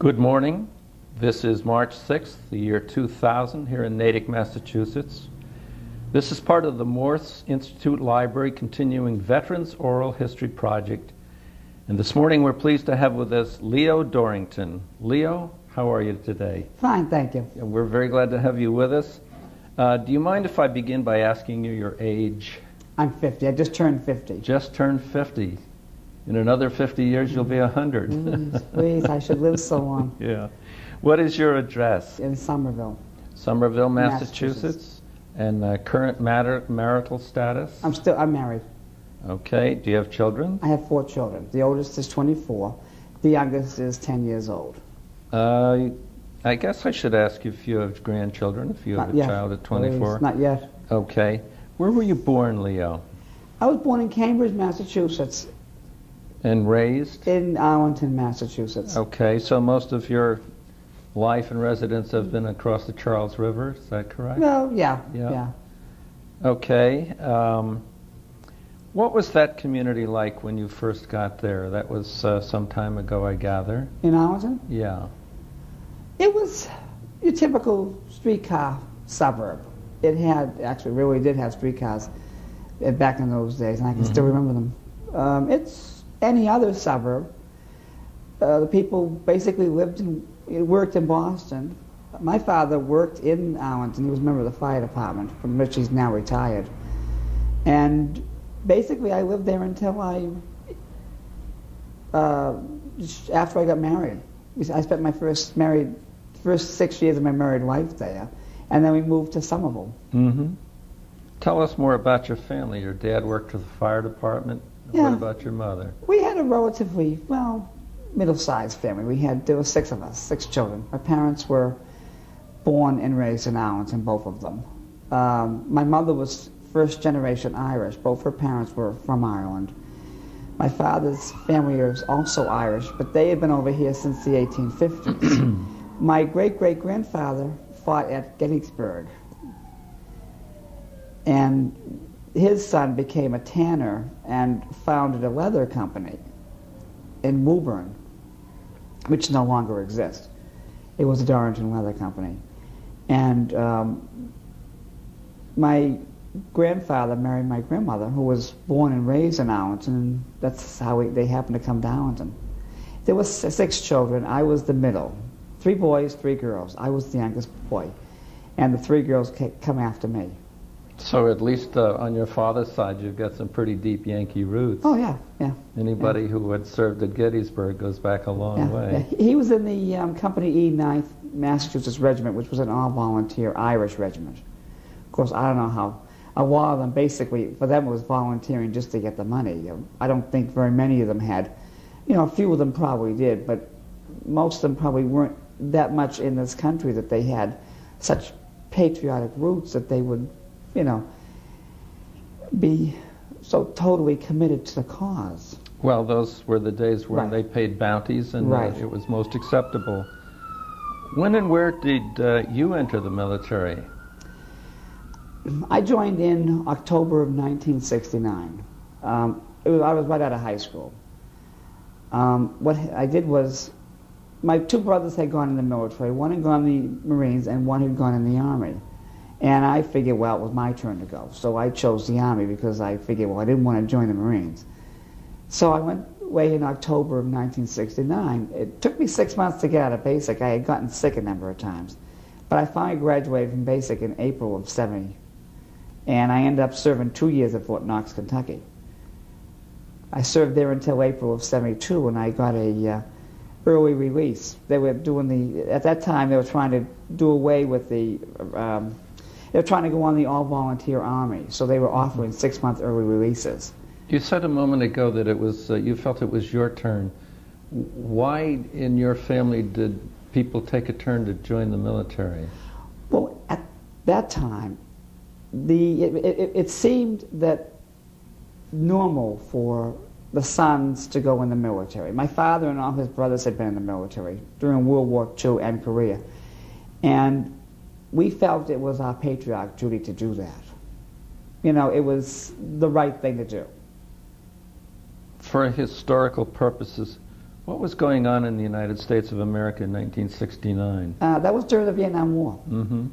Good morning. This is March 6th, the year 2000, here in Natick, Massachusetts. This is part of the Morse Institute Library continuing Veterans Oral History Project. And this morning we're pleased to have with us Leo Dorrington. Leo, how are you today? Fine, thank you. And we're very glad to have you with us. Uh, do you mind if I begin by asking you your age? I'm 50. I just turned 50. Just turned 50. In another 50 years, you'll be 100. Please, please, I should live so long. yeah. What is your address? In Somerville. Somerville, Massachusetts. Massachusetts. And uh, current matter, marital status? I'm still, I'm married. Okay. Do you have children? I have four children. The oldest is 24. The youngest is 10 years old. Uh, I guess I should ask if you have grandchildren, if you have not a yet. child at 24. Please, not yet. Okay. Where were you born, Leo? I was born in Cambridge, Massachusetts. And raised? In Arlington, Massachusetts. Okay, so most of your life and residence have been across the Charles River, is that correct? Well, yeah, Yeah. yeah. Okay. Um, what was that community like when you first got there? That was uh, some time ago, I gather. In Arlington? Yeah. It was your typical streetcar suburb. It had, actually, really did have streetcars uh, back in those days, and I can still remember them. Um, it's any other suburb. Uh, the people basically lived and worked in Boston. My father worked in Arlington. He was a member of the fire department, from which he's now retired. And basically, I lived there until I, uh, after I got married. I spent my first married, first six years of my married life there, and then we moved to Somerville. Mm-hmm. Tell us more about your family. Your dad worked for the fire department. Yeah. What about your mother? We had a relatively, well, middle-sized family. We had, there were six of us, six children. My parents were born and raised in Arlington, both of them. Um, my mother was first generation Irish. Both her parents were from Ireland. My father's family was also Irish, but they had been over here since the 1850s. my great-great-grandfather fought at Gettysburg. And his son became a tanner and founded a leather company in Woburn, which no longer exists. It was a Dorrington Leather Company. And um, my grandfather married my grandmother, who was born and raised in Arlington, and that's how we, they happened to come to Arlington. There was six children. I was the middle. Three boys, three girls. I was the youngest boy. And the three girls came, come after me. So at least uh, on your father's side, you've got some pretty deep Yankee roots. Oh, yeah, yeah. Anybody who had served at Gettysburg goes back a long Yeah, way. yeah. He was in the um, Company E 9th Massachusetts Regiment, which was an all-volunteer Irish regiment. Of course, I don't know how. A lot of them, basically, for them, it was volunteering just to get the money. You know, I don't think very many of them had. You know, a few of them probably did, but most of them probably weren't that much in this country that they had such patriotic roots that they would, you know, be so totally committed to the cause. Well, those were the days when Right. they paid bounties and Right. uh, it was most acceptable. When and where did uh, you enter the military? I joined in October of 1969. Um, it was, I was right out of high school. Um, what I did was, my two brothers had gone in the military. One had gone in the Marines, and one had gone in the Army. And I figured, well, it was my turn to go. So I chose the Army because I figured, well, I didn't want to join the Marines. So I went away in October of 1969. It took me six months to get out of basic. I had gotten sick a number of times. But I finally graduated from basic in April of 70. And I ended up serving two years at Fort Knox, Kentucky. I served there until April of 72 when I got a uh, early release. They were doing the, at that time they were trying to do away with the, um, they were trying to go on the all-volunteer army. So they were offering six-month early releases. You said a moment ago that it was uh, you felt it was your turn. Why in your family did people take a turn to join the military? Well, at that time, the it, it, it seemed that normal for the sons to go in the military. My father and all his brothers had been in the military during World War II and Korea, and we felt it was our patriotic duty to do that. You know, it was the right thing to do. For historical purposes, What was going on in the United States of America in 1969? Uh, that was during the Vietnam War. Mm-hmm.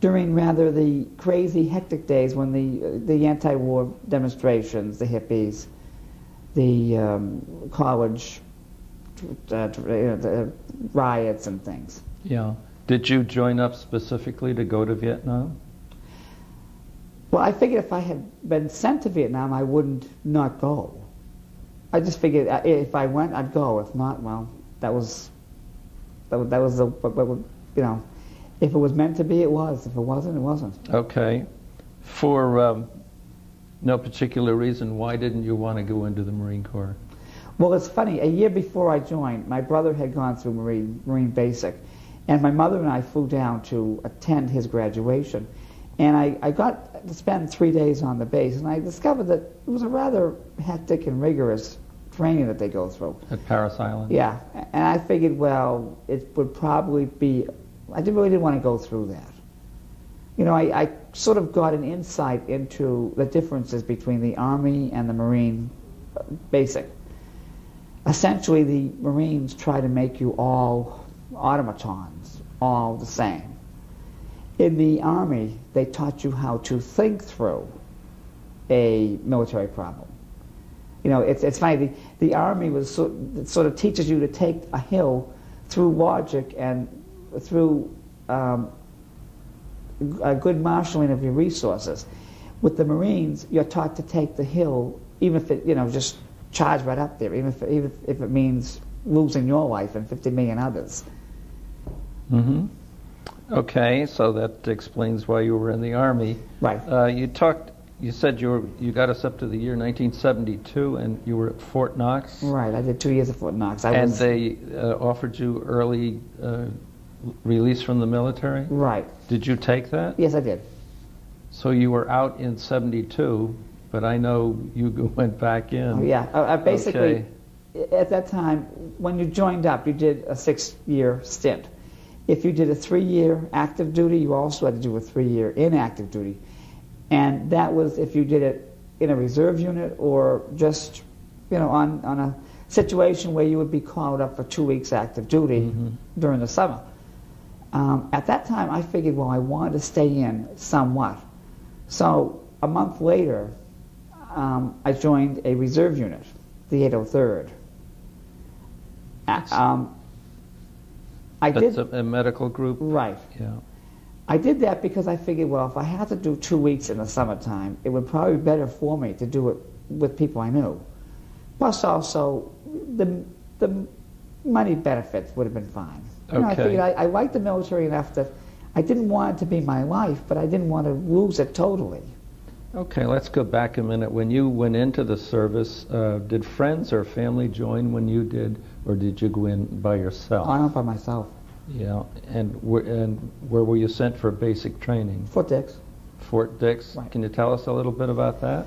During rather the crazy, hectic days when the the anti-war demonstrations, the hippies, the um, college uh, you know, the riots and things. Yeah. Did you join up specifically to go to Vietnam? Well, I figured if I had been sent to Vietnam, I wouldn't not go. I just figured uh, if I went, I'd go. If not, well, that was that was, that was the you know, if it was meant to be, it was. If it wasn't, it wasn't. Okay. For um, no particular reason, why didn't you want to go into the Marine Corps? Well, it's funny. A year before I joined, my brother had gone through Marine Marine Basic, and my mother and I flew down to attend his graduation. And I, I got to spend three days on the base, and I discovered that it was a rather hectic and rigorous training that they go through. At Parris Island? Yeah. And I figured, well, it would probably be, I really didn't want to go through that. You know, I, I sort of got an insight into the differences between the Army and the Marine uh, basic. Essentially, the Marines try to make you all automatons, all the same. In the Army, they taught you how to think through a military problem. You know, it's, it's funny, the, the Army was sort, sort of teaches you to take a hill through logic and through um, a good marshaling of your resources. With the Marines, you're taught to take the hill, even if it, you know, just charge right up there, even if, even if it means losing your life and 50 million others. Mm-hmm. Okay, so that explains why you were in the army. Right. Uh, you talked. You said you were. You got us up to the year 1972, and you were at Fort Knox. Right. I did two years at Fort Knox. I and was, they uh, offered you early uh, release from the military. Right. Did you take that? Yes, I did. So you were out in 72, but I know you went back in. Oh, yeah. Uh, basically, Okay. at that time, when you joined up, you did a six-year stint. If you did a three-year active duty, you also had to do a three-year inactive duty. And that was if you did it in a reserve unit or just, you know, on, on a situation where you would be called up for two weeks active duty Mhm. during the summer. Um, at that time, I figured, well, I wanted to stay in somewhat. So a month later, um, I joined a reserve unit, the 803rd. Uh, Um, I That's did a, a medical group. right. Yeah. I did that because I figured, well, if I had to do two weeks in the summertime, it would probably be better for me to do it with people I knew. Plus, also, the the money benefits would have been fine. You know, I figured I, I liked the military enough that I didn't want it to be my life, but I didn't want to lose it totally. Okay, let's go back a minute. When you went into the service, uh, did friends or family join when you did, or did you go in by yourself? I went by myself. Yeah, and where, and where were you sent for basic training? Fort Dix. Fort Dix. Right. Can you tell us a little bit about that?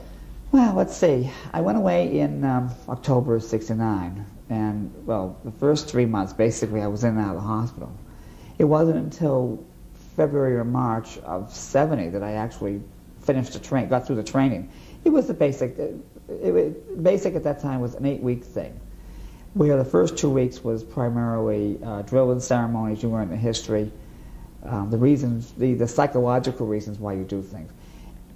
Well, let's see. I went away in um, October of '69, and well, the first three months, basically, I was in and out of the hospital. It wasn't until February or March of '70 that I actually finished the train, got through the training. It was the basic. It, it, basic at that time was an eight-week thing, where the first two weeks was primarily uh, drill and ceremonies. You learned the history, um, the reasons, the, the psychological reasons why you do things.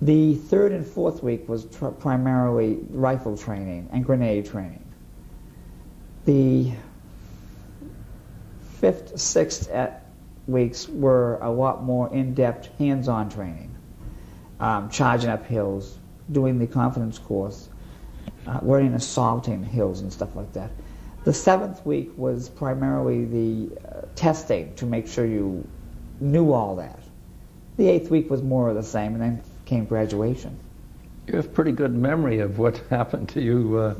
The third and fourth week was tr- primarily rifle training and grenade training. The fifth, sixth at weeks were a lot more in-depth hands-on training, um, charging up hills, doing the confidence course, uh, learning assaulting hills and stuff like that. The seventh week was primarily the uh, testing to make sure you knew all that. The eighth week was more of the same, and then came graduation. You have pretty good memory of what happened to you uh,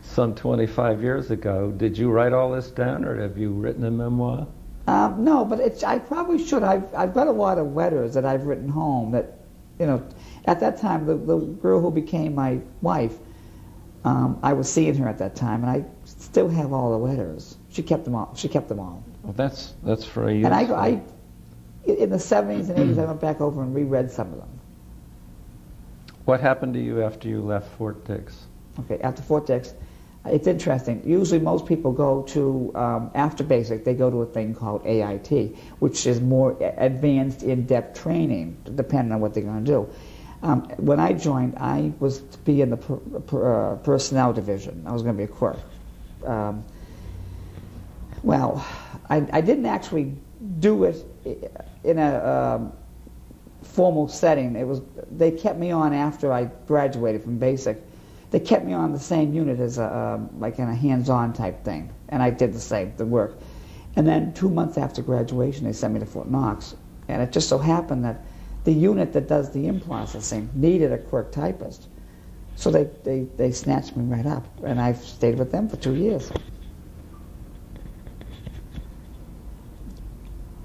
some 25 years ago. Did you write all this down, or have you written a memoir? Um, no, but it's, I probably should. I've, I've got a lot of letters that I've written home that, you know, at that time, the, the girl who became my wife, um, I was seeing her at that time, and I still have all the letters. She kept them all. She kept them all. Well, that's that's very And I. I, in the 70s and 80s, I went back over and reread some of them. What happened to you after you left Fort Dix? Okay, after Fort Dix, It's interesting. Usually, most people go to um, after basic. They go to a thing called AIT, which is more advanced, in-depth training, depending on what they're going to do. Um, when I joined, I was to be in the per, per, uh, personnel division. I was going to be a clerk. Um, well, I, I, didn't actually do it in a um, formal setting. It was they kept me on after I graduated from basic they kept me on the same unit as a, um, like in a hands-on type thing, and I did the same, the work. And then two months after graduation, they sent me to Fort Knox, and it just so happened that the unit that does the in-processing needed a clerk typist. So they, they, they snatched me right up, and I've stayed with them for two years.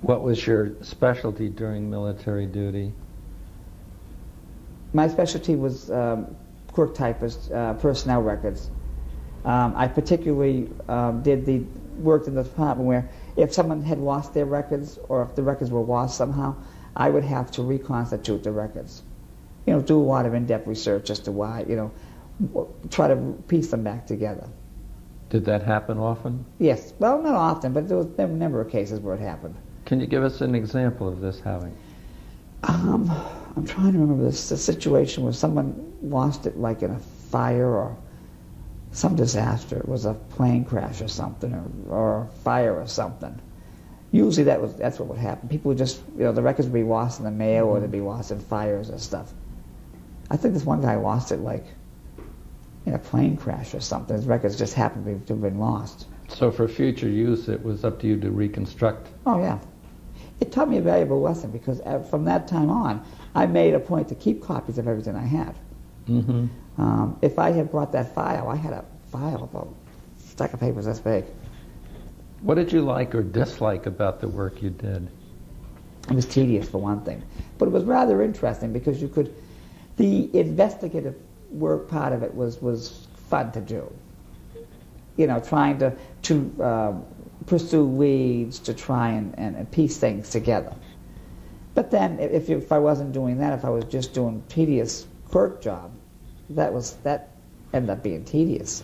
What was your specialty during military duty? My specialty was um, clerk typist, uh, personnel records. Um, I particularly um, did the worked in the department where if someone had lost their records or if the records were lost somehow, I would have to reconstitute the records. You know, do a lot of in-depth research as to why, you know, try to piece them back together. Did that happen often? Yes. Well, not often, but there was were a number of cases where it happened. Can you give us an example of this having? Um, I'm trying to remember this the situation where someone lost it like in a fire or some disaster. It was a plane crash or something, or, or fire or something. Usually that was that's what would happen. People would just you know the records would be lost in the mail mm-hmm. or they'd be lost in fires or stuff. I think this one guy lost it like in a plane crash or something. His records just happened to, be, to have been lost. So for future use, it was up to you to reconstruct. Oh yeah, it taught me a valuable lesson because uh, from that time on, I made a point to keep copies of everything I had. Mm-hmm. Um, if I had brought that file, I had a file of a stack of papers this big. What did you like or dislike about the work you did? It was tedious for one thing, but it was rather interesting because you could. The investigative work part of it was was fun to do. You know, trying to to um, pursue leads to try and, and, piece things together. But then, if, if I wasn't doing that, if I was just doing tedious clerk job, that was that ended up being tedious.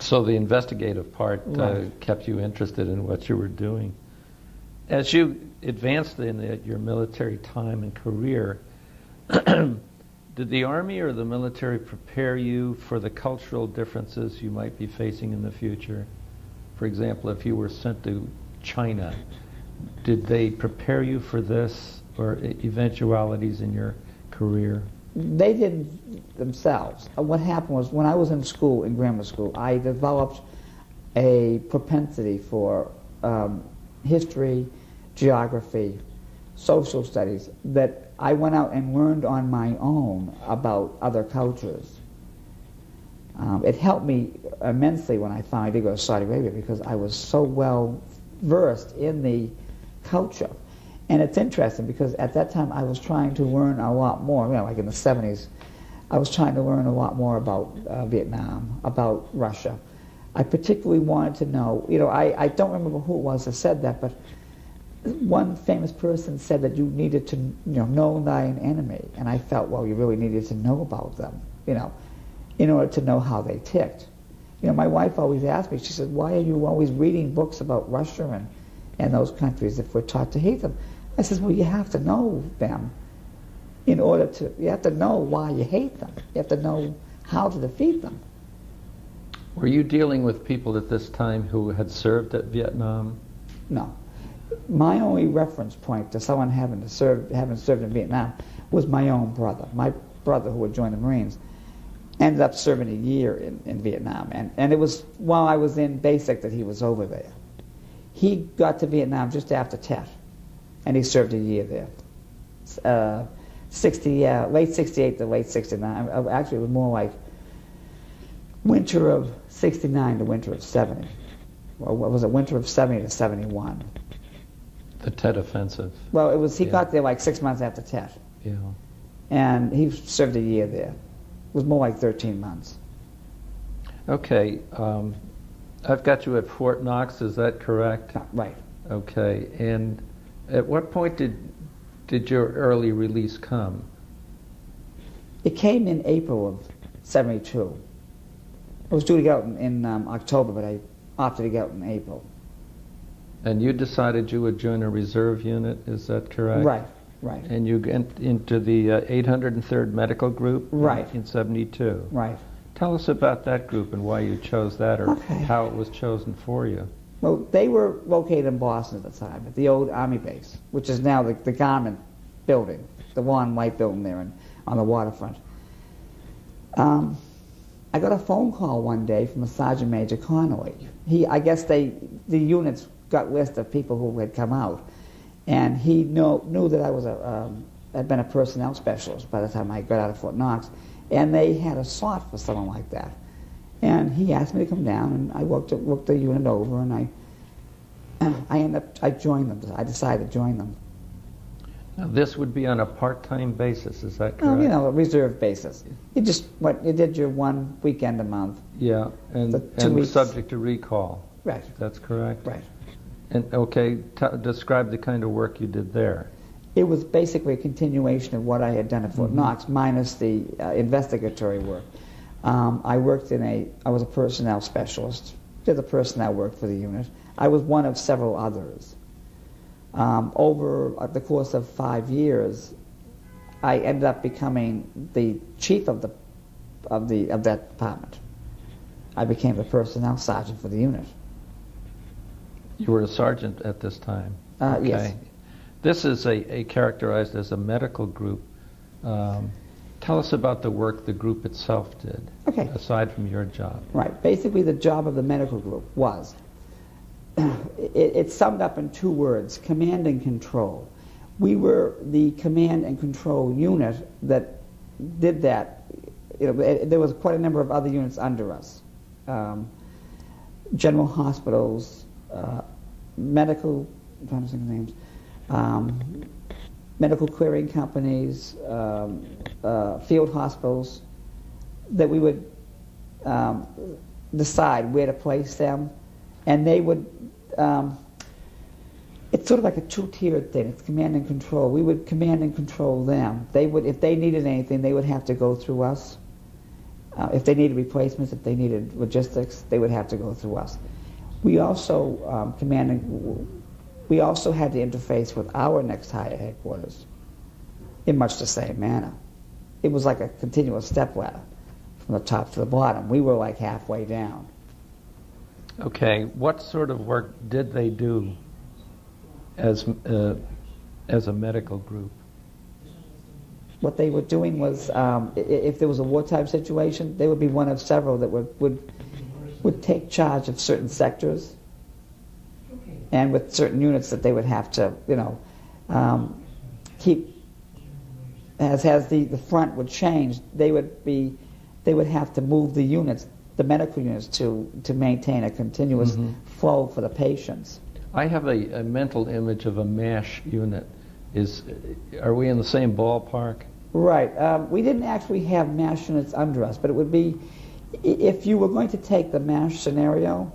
So the investigative part uh, right. uh, kept you interested in what you were doing. As you advanced in the, your military time and career, did the Army or the military prepare you for the cultural differences you might be facing in the future? For example, if you were sent to China, did they prepare you for this or eventualities in your career? They did themselves. Uh, what happened was when I was in school, in grammar school, I developed a propensity for um, history, geography, social studies that I went out and learned on my own about other cultures. Um, it helped me immensely when I finally did go to Saudi Arabia because I was so well versed in the culture. And it's interesting because at that time I was trying to learn a lot more, you know, like in the 70s, I was trying to learn a lot more about uh, Vietnam, about Russia. I particularly wanted to know, you know, I, I don't remember who it was that said that, but one famous person said that you needed to, you know, know thine enemy. And I felt, well, you really needed to know about them, you know, in order to know how they ticked. You know, my wife always asked me, she said, why are you always reading books about Russia and and those countries if we're taught to hate them. I says, well, you have to know them in order to, you have to know why you hate them. You have to know how to defeat them. Were you dealing with people at this time who had served at Vietnam? No. My only reference point to someone having to serve, having served in Vietnam was my own brother. My brother who had joined the Marines ended up serving a year in, in Vietnam. And, and it was while I was in basic that he was over there. He got to Vietnam just after Tet, and he served a year there. Uh, 60, uh, late 68 to late 69. Uh, actually, it was more like winter of 69 to winter of 70. Or was it, winter of 70 to 71. The Tet Offensive. Well, it was. He yeah. got there like six months after Tet. Yeah. And he served a year there. It was more like 13 months. Okay. Um, I've got you at Fort Knox, is that correct? Right. Okay. And at what point did did your early release come? It came in April of 72. I was due to get out in, in um, October, but I opted to get out in April. And you decided you would join a reserve unit, is that correct? Right, right, And you went into the uh, 803rd Medical Group right. in 72. right. Tell us about that group and why you chose that or Okay. how it was chosen for you. Well, they were located in Boston at the time, at the old Army base, which is now the, the garment building, the one white building there in, on the waterfront. Um, I got a phone call one day from a Sergeant Major Connolly. He, I guess they, the units got list of people who had come out, and he know, knew that I was a, um, had been a personnel specialist by the time I got out of Fort Knox, and they had a slot for someone like that. And he asked me to come down, and I looked at, looked the unit over, and I, I ended up, I joined them. I decided to join them. Now, this would be on a part-time basis, is that correct? Well, you know, a reserve basis. You just what you did your one weekend a month. Yeah, and, and weeks. subject to recall. Right. That's correct? Right. And, okay, t- describe the kind of work you did there. It was basically a continuation of what I had done at Fort Knox, minus the uh, investigatory work. Um, I worked in a, I was a personnel specialist, did the personnel work for the unit. I was one of several others. Um, over uh, the course of five years, I ended up becoming the chief of the, of the, of that department. I became the personnel sergeant for the unit. You were a sergeant at this time? Uh, yes. This is a, a characterized as a medical group. Um, tell us about the work the group itself did, Okay. aside from your job. Right. Basically, the job of the medical group was it, it's summed up in two words command and control. We were the command and control unit that did that. You know, eh, there was quite a number of other units under us um, general hospitals, uh, medical, I'm trying to think of names, um, medical clearing companies, um, uh, field hospitals, that we would um, decide where to place them, and they would. Um, it's sort of like a two-tiered thing. It's command and control. We would command and control them. They would, if they needed anything, they would have to go through us. Uh, if they needed replacements, if they needed logistics, they would have to go through us. We also um, command and we also had to interface with our next higher headquarters in much the same manner. It was like a continuous step ladder from the top to the bottom. We were like halfway down. Okay, what sort of work did they do as, uh, as a medical group? What they were doing was, um, if there was a wartime situation, they would be one of several that would, would, would take charge of certain sectors and with certain units that they would have to, you know, um, keep. As as the, the front would change, they would be, they would have to move the units, the medical units, to to maintain a continuous Mhm. flow for the patients. I have a, a mental image of a MASH unit. Is, are we in the same ballpark? Right. Um, we didn't actually have MASH units under us, but it would be, i- if you were going to take the MASH scenario,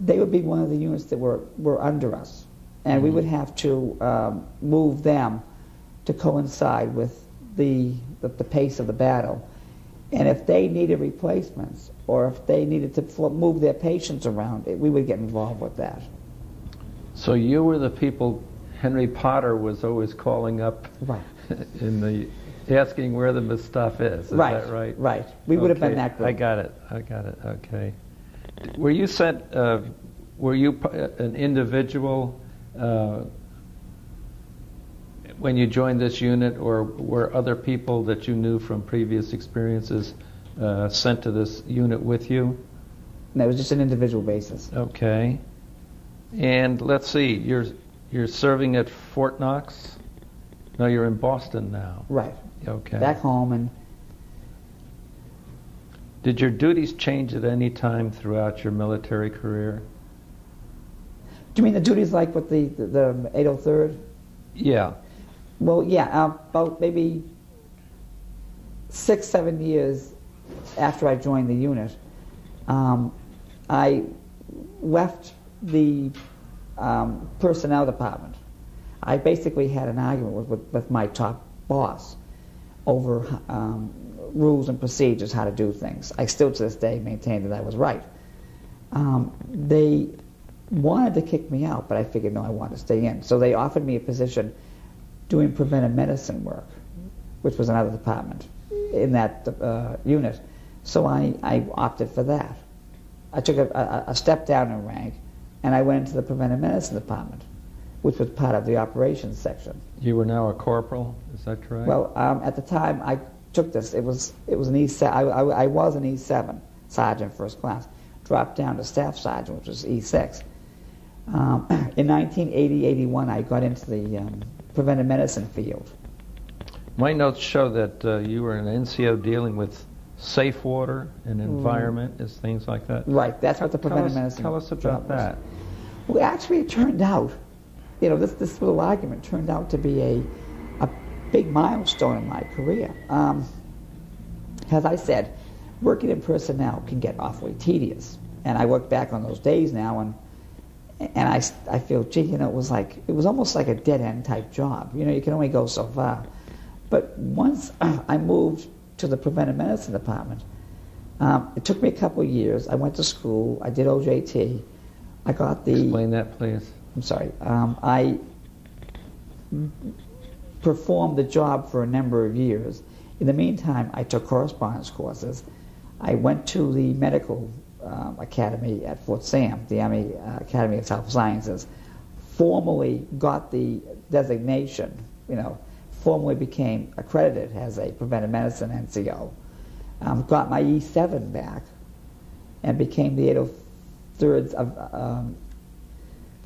they would be one of the units that were, were under us. And we Mhm. would have to um, move them to coincide with the, the, the pace of the battle. And if they needed replacements, or if they needed to fl- move their patients around, it, we would get involved with that. So you were the people Henry Potter was always calling up Right. in the, asking where the stuff is. Is right. that right? Right. We would have been that group. I got it. I got it. Okay. Were you sent? Uh, were you an individual uh, when you joined this unit, or were other people that you knew from previous experiences uh, sent to this unit with you? And it was just an individual basis. Okay. And let's see. You're you're serving at Fort Knox. No, you're in Boston now. Right. Okay. Back home and Did your duties change at any time throughout your military career? Do you mean the duties like with the the, the 803rd? Yeah. Well, yeah, about maybe six, seven years after I joined the unit, um, I left the um, personnel department. I basically had an argument with, with, with my top boss over um, rules and procedures how to do things. I still to this day maintain that I was right. Um, they wanted to kick me out, but I figured no, I want to stay in. So they offered me a position doing preventive medicine work, which was another department in that uh, unit. So I, I opted for that. I took a, a, a step down in rank, and I went into the preventive medicine department, which was part of the operations section. You were now a corporal, is that correct? Well, um, at the time I took this, it was it was an E seven. I, I, I, was an E seven sergeant first class, dropped down to staff sergeant, which was E six. Um, in 1980-81, I got into the um, preventive medicine field. My notes show that uh, you were an NCO dealing with safe water and mm. environment, mm. things like that. Right, that's what the preventive tell us, medicine. Tell us about that. Well, actually, it turned out, you know, this this little argument turned out to be a a big milestone in my career. Um, as I said, working in personnel can get awfully tedious, and I look back on those days now and and I, I feel, gee, you know, it was like, it was almost like a dead end type job. You know, you can only go so far. But once I moved to the preventive medicine department, um, it took me a couple years. I went to school, I did OJT, I got the. Explain that, please. I'm sorry. Um, I performed the job for a number of years. In the meantime, I took correspondence courses. I went to the medical um, Academy at Fort Sam, the Army uh, Academy of Health Sciences, formally got the designation, you know, formally became accredited as a preventive medicine NCO, um, got my E7 back, and became the 803rd of um,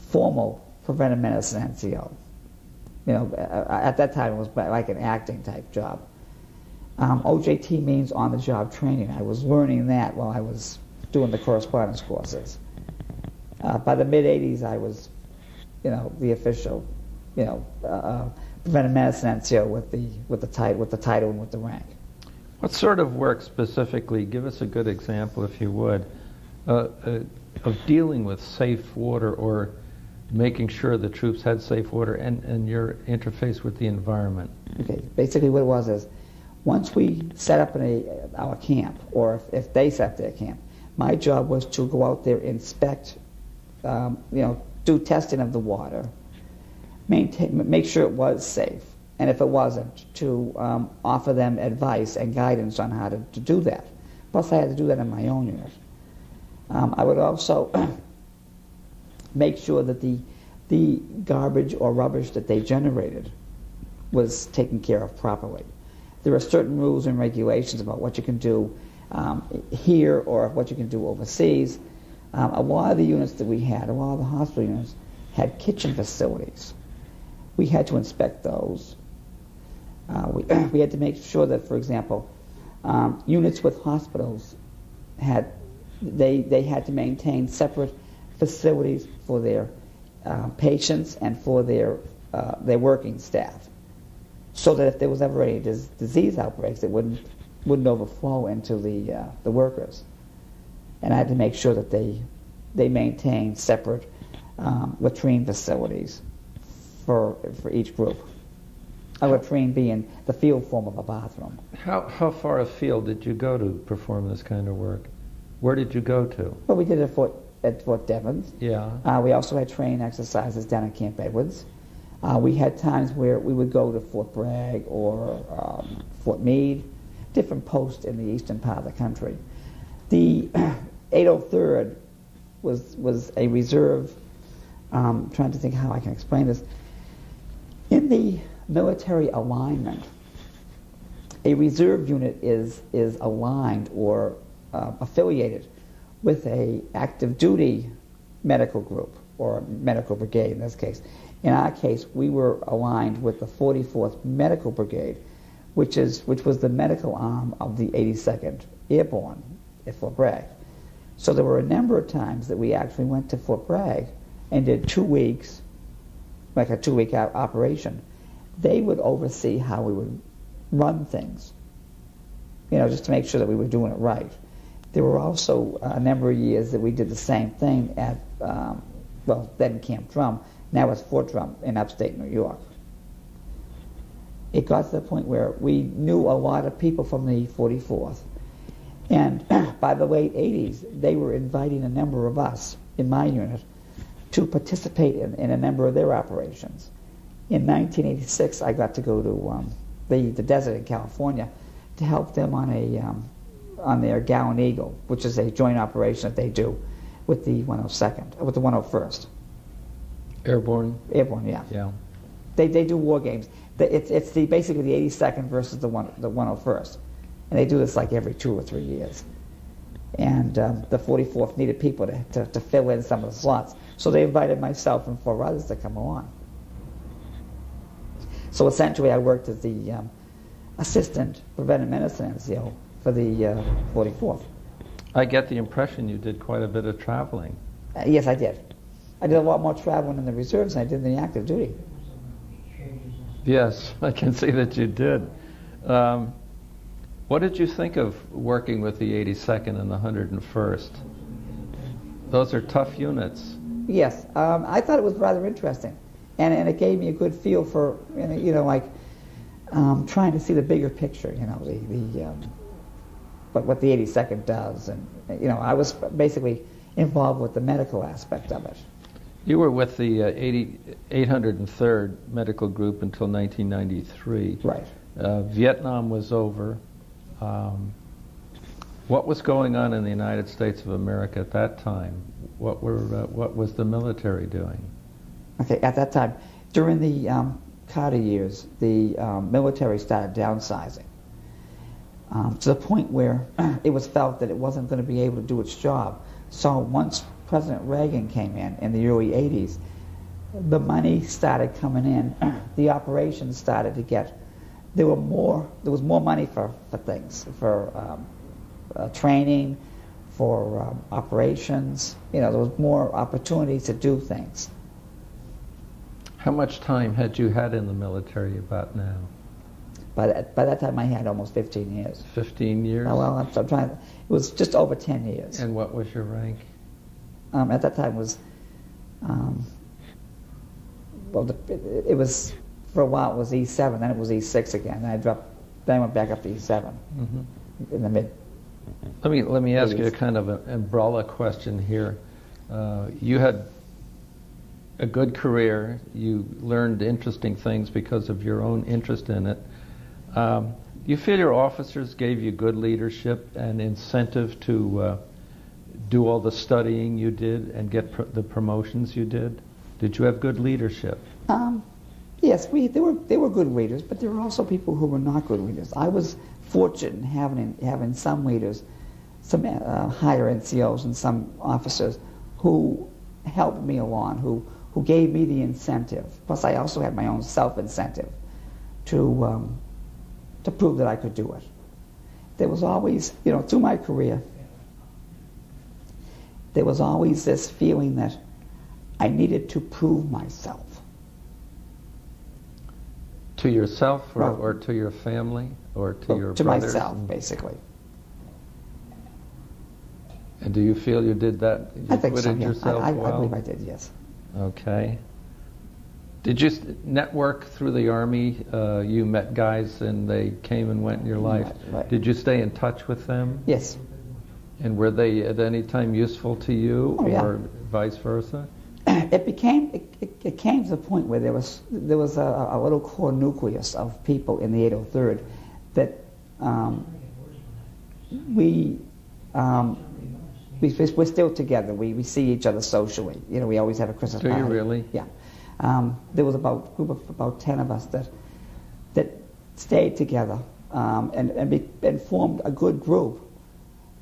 formal preventive medicine NCO. You know, at that time it was like an acting type job. Um, OJT means on the job training. I was learning that while I was doing the correspondence courses. Uh, by the mid 80s, I was, you know, the official, you know, uh, uh, preventive medicine NCO with the with the title with the title and with the rank. What sort of work specifically? Give us a good example, if you would, uh, uh, of dealing with safe water or making sure the troops had safe water and, and your interface with the environment. Okay, basically what it was is, once we set up a, our camp, or if, if they set up their camp, my job was to go out there, inspect, um, you know, do testing of the water, maintain, make sure it was safe, and if it wasn't, to um, offer them advice and guidance on how to, to do that. Plus, I had to do that in my own unit. Um, I would also make sure that the the garbage or rubbish that they generated was taken care of properly. There are certain rules and regulations about what you can do um, here or what you can do overseas. Um, a lot of the units that we had, a lot of the hospital units, had kitchen facilities. We had to inspect those. Uh, we, we had to make sure that, for example, um, units with hospitals had they they had to maintain separate facilities for their uh, patients and for their uh, their working staff, so that if there was ever any dis- disease outbreaks, it wouldn't wouldn't overflow into the uh, the workers, and I had to make sure that they they maintained separate um, latrine facilities for for each group. A latrine being the field form of a bathroom. How how far afield did you go to perform this kind of work? Where did you go to? Well, we did it at Fort at Fort Devens. Yeah. Uh, we also had training exercises down at Camp Edwards. Uh, we had times where we would go to Fort Bragg or um, Fort Meade different posts in the eastern part of the country. The 803rd was, was a reserve, um, trying to think how I can explain this. In the military alignment, a reserve unit is, is aligned or uh, affiliated with a active duty medical group or medical brigade in this case. In our case, we were aligned with the 44th Medical Brigade, which, is, which was the medical arm of the 82nd Airborne at Fort Bragg. So there were a number of times that we actually went to Fort Bragg and did two weeks, like a two-week operation. They would oversee how we would run things, you know, just to make sure that we were doing it right. There were also a number of years that we did the same thing at, um, well, then Camp Drum, now it's Fort Drum in upstate New York. it got to the point where we knew a lot of people from the 44th. And by the late 80s, they were inviting a number of us in my unit to participate in, in a number of their operations. In 1986, I got to go to um, the, the desert in California to help them on a um, on their Gallant Eagle, which is a joint operation that they do with the 102nd, with the 101st. Airborne? Airborne, yeah. Yeah. They, they do war games. It's, it's the, basically the 82nd versus the, one, the 101st. And they do this like every two or three years. And um, the 44th needed people to, to, to fill in some of the slots. So they invited myself and four others to come along. So essentially, I worked as the um, assistant preventive medicine NCO for the uh, 44th. I get the impression you did quite a bit of traveling. Uh, yes, I did. I did a lot more traveling in the reserves than I did in the active duty. Yes, I can see that you did. Um, what did you think of working with the 82nd and the 101st? Those are tough units. Yes, um, I thought it was rather interesting, and and it gave me a good feel for you know like um, trying to see the bigger picture. You know the the um, what what the 82nd does, and you know I was basically involved with the medical aspect of it. You were with the uh, 80, 803rd Medical Group until 1993. Right. Uh, Vietnam was over. Um, what was going on in the United States of America at that time? What were uh, what was the military doing? Okay, at that time, during the um, Carter years, the um, military started downsizing um, to the point where it was felt that it wasn't going to be able to do its job. So once President Reagan came in in the early 80s, the money started coming in. the operations started to get. There were more. There was more money for, for things for um, uh, training, for um, operations. You know, there was more opportunities to do things. How much time had you had in the military about now? By that, by that time, I had almost 15 years. 15 years? Oh, well, I'm, I'm trying. It was just over 10 years. And what was your rank? Um, at that time was, um, well, the, it, it, was for a while it was E7, then it was E6 again. Then I dropped, then I went back up to E7 mm-hmm. in the mid. Let me let me ask 80s. you a kind of an umbrella question here. Uh, you had a good career. You learned interesting things because of your own interest in it. Um, you feel your officers gave you good leadership and incentive to uh, do all the studying you did and get pr- the promotions you did? Did you have good leadership? Um, yes, we there were there were good leaders, but there were also people who were not good leaders. I was fortunate in having having some leaders, some uh, higher NCOs and some officers who helped me along, who who gave me the incentive. Plus, I also had my own self incentive to um, to prove that I could do it. There was always, you know, through my career, there was always this feeling that I needed to prove myself. To yourself, or, well, or to your family, or to well, your to brothers? myself, basically. And do you feel you did that? You I think so. Yeah. Yourself I, I, well? I believe I did. Yes. Okay. Did you network through the army? Uh, you met guys and they came and went in your life. Right, right. Did you stay in touch with them? Yes. And were they at any time useful to you, oh, yeah. or vice versa? It became it, it, it, came to the point where there was there was a, a little core nucleus of people in the 803rd that um, we, um, we we're still together. We we see each other socially. You know, we always have a Christmas Do party. you really? Yeah. Um, there was about a group of about ten of us that that stayed together um, and and, be, and formed a good group.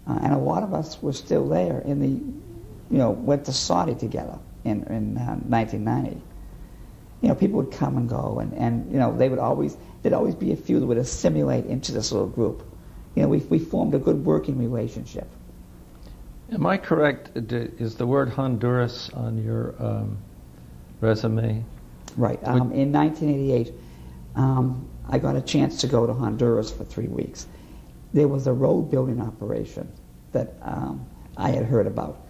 Uh, and a lot of us were still there in the, you know, went to Saudi together in, in uh, 1990. You know, people would come and go, and, and, you know, they would always, there'd always be a few that would assimilate into this little group. You know, we, we formed a good working relationship. Am I correct? Is the word Honduras on your um, resume? Right. Um, in 1988, um, I got a chance to go to Honduras for three weeks there was a road building operation that um, I had heard about,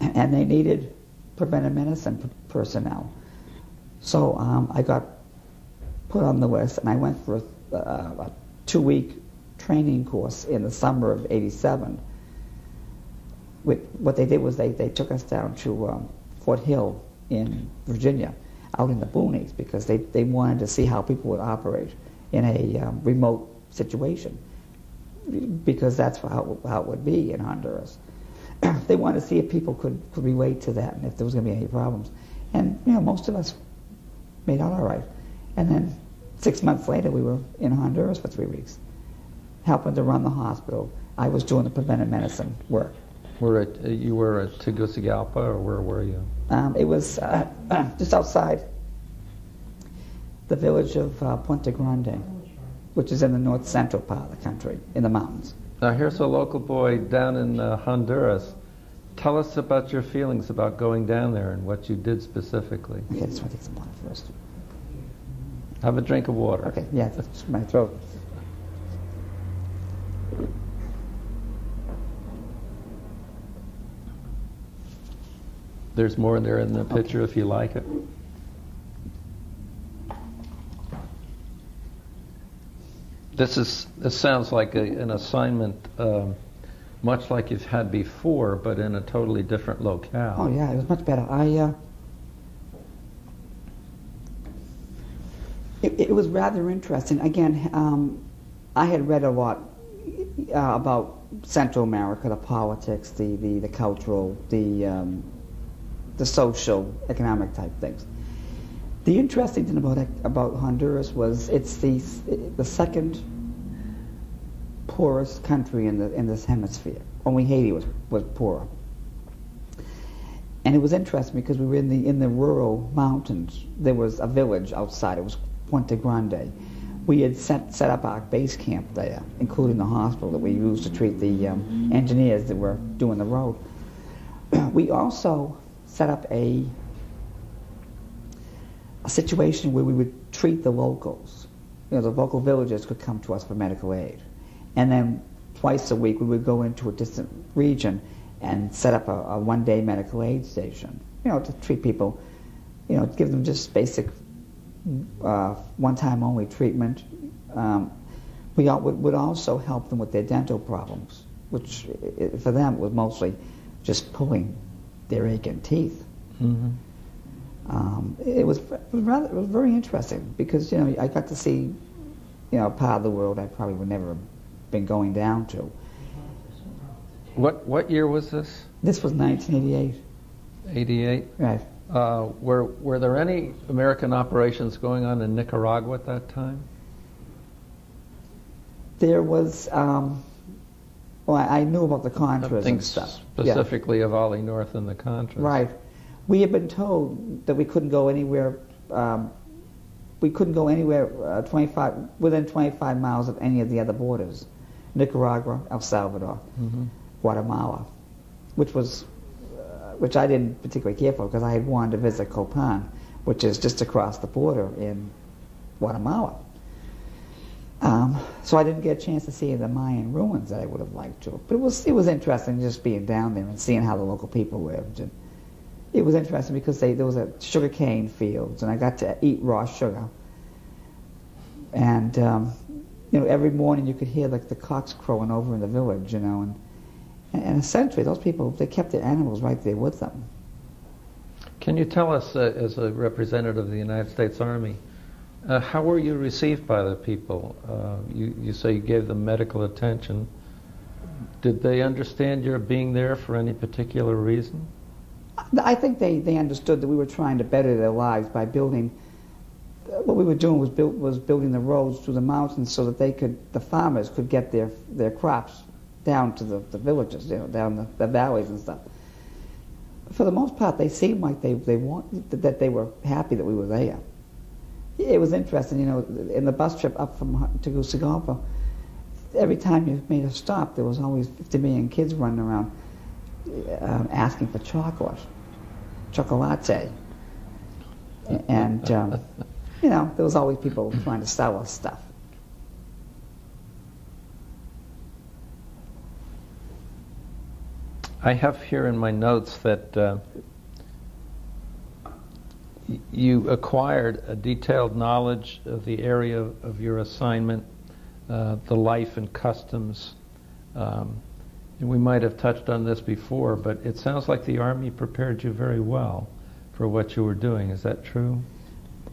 and they needed preventive medicine personnel. So um, I got put on the list, and I went for a, uh, a two-week training course in the summer of '87. What they did was they, they took us down to um, Fort Hill in Virginia, out in the boonies, because they, they wanted to see how people would operate in a um, remote situation, because that's how, how it would be in Honduras. they wanted to see if people could, could relate to that and if there was going to be any problems. And, you know, most of us made out all right. And then six months later, we were in Honduras for three weeks, helping to run the hospital. I was doing the preventive medicine work. Were you were at Tegucigalpa, or where were you? Um, it was uh, just outside the village of uh, Grande, which is in the north central part of the country, in the mountains. Now, here's a local boy down in uh, Honduras. Tell us about your feelings about going down there and what you did specifically. Okay, just want to take some water first. Have a drink of water. Okay, yeah, that's my throat. There's more there in the picture if you like it. This is this sounds like a, an assignment, um, much like you've had before, but in a totally different locale. Oh yeah, it was much better. I uh, it, it, was rather interesting. Again, um, I had read a lot uh, about Central America, the politics, the the, the cultural, the um, the social, economic type things. The interesting thing about about Honduras was it's the the second poorest country in the in this hemisphere. Only Haiti was was poorer. And it was interesting because we were in the in the rural mountains. There was a village outside. It was Puente Grande. We had set set up our base camp there, including the hospital that we used to treat the um, engineers that were doing the road. we also set up a a situation where we would treat the locals. You know, the local villagers could come to us for medical aid. And then twice a week we would go into a distant region and set up a, a one-day medical aid station, you know, to treat people, you know, give them just basic uh, one-time only treatment. Um, we would, would also help them with their dental problems, which for them was mostly just pulling their aching teeth. Mm-hmm um, it was it was rather it was very interesting because you know I got to see you know part of the world I probably would never have been going down to. What what year was this? This was 1988. 88. Right. Uh, were were there any American operations going on in Nicaragua at that time? There was. Um, well, I, I, knew about the Contras and stuff. Specifically yeah. of Ollie North and the Contras. Right. We had been told that we couldn't go anywhere. Um, we couldn't go anywhere uh, 25 within 25 miles of any of the other borders, Nicaragua, El Salvador, mm-hmm. Guatemala, which was uh, which I didn't particularly care for because I had wanted to visit Copan, which is just across the border in Guatemala. Um, so I didn't get a chance to see the Mayan ruins that I would have liked to. But it was it was interesting just being down there and seeing how the local people lived. And, it was interesting because they, there was a sugar cane fields, and I got to eat raw sugar. And um, you know, every morning you could hear like the cocks crowing over in the village, you know, and and essentially those people they kept their animals right there with them. Can you tell us, uh, as a representative of the United States Army, uh, how were you received by the people? Uh, you, you say you gave them medical attention. Did they understand your being there for any particular reason? I think they, they understood that we were trying to better their lives by building. What we were doing was build, was building the roads through the mountains so that they could the farmers could get their their crops down to the, the villages, you know, down the, the valleys and stuff. For the most part, they seemed like they they want that they were happy that we were there. It was interesting, you know, in the bus trip up from Tegucigalpa, every time you made a stop, there was always 50 million kids running around um, asking for chocolate, chocolate. And, um, you know, there was always people trying to sell us stuff. I have here in my notes that uh, you acquired a detailed knowledge of the area of your assignment, uh, the life and customs. Um, and we might have touched on this before, but it sounds like the Army prepared you very well for what you were doing. Is that true?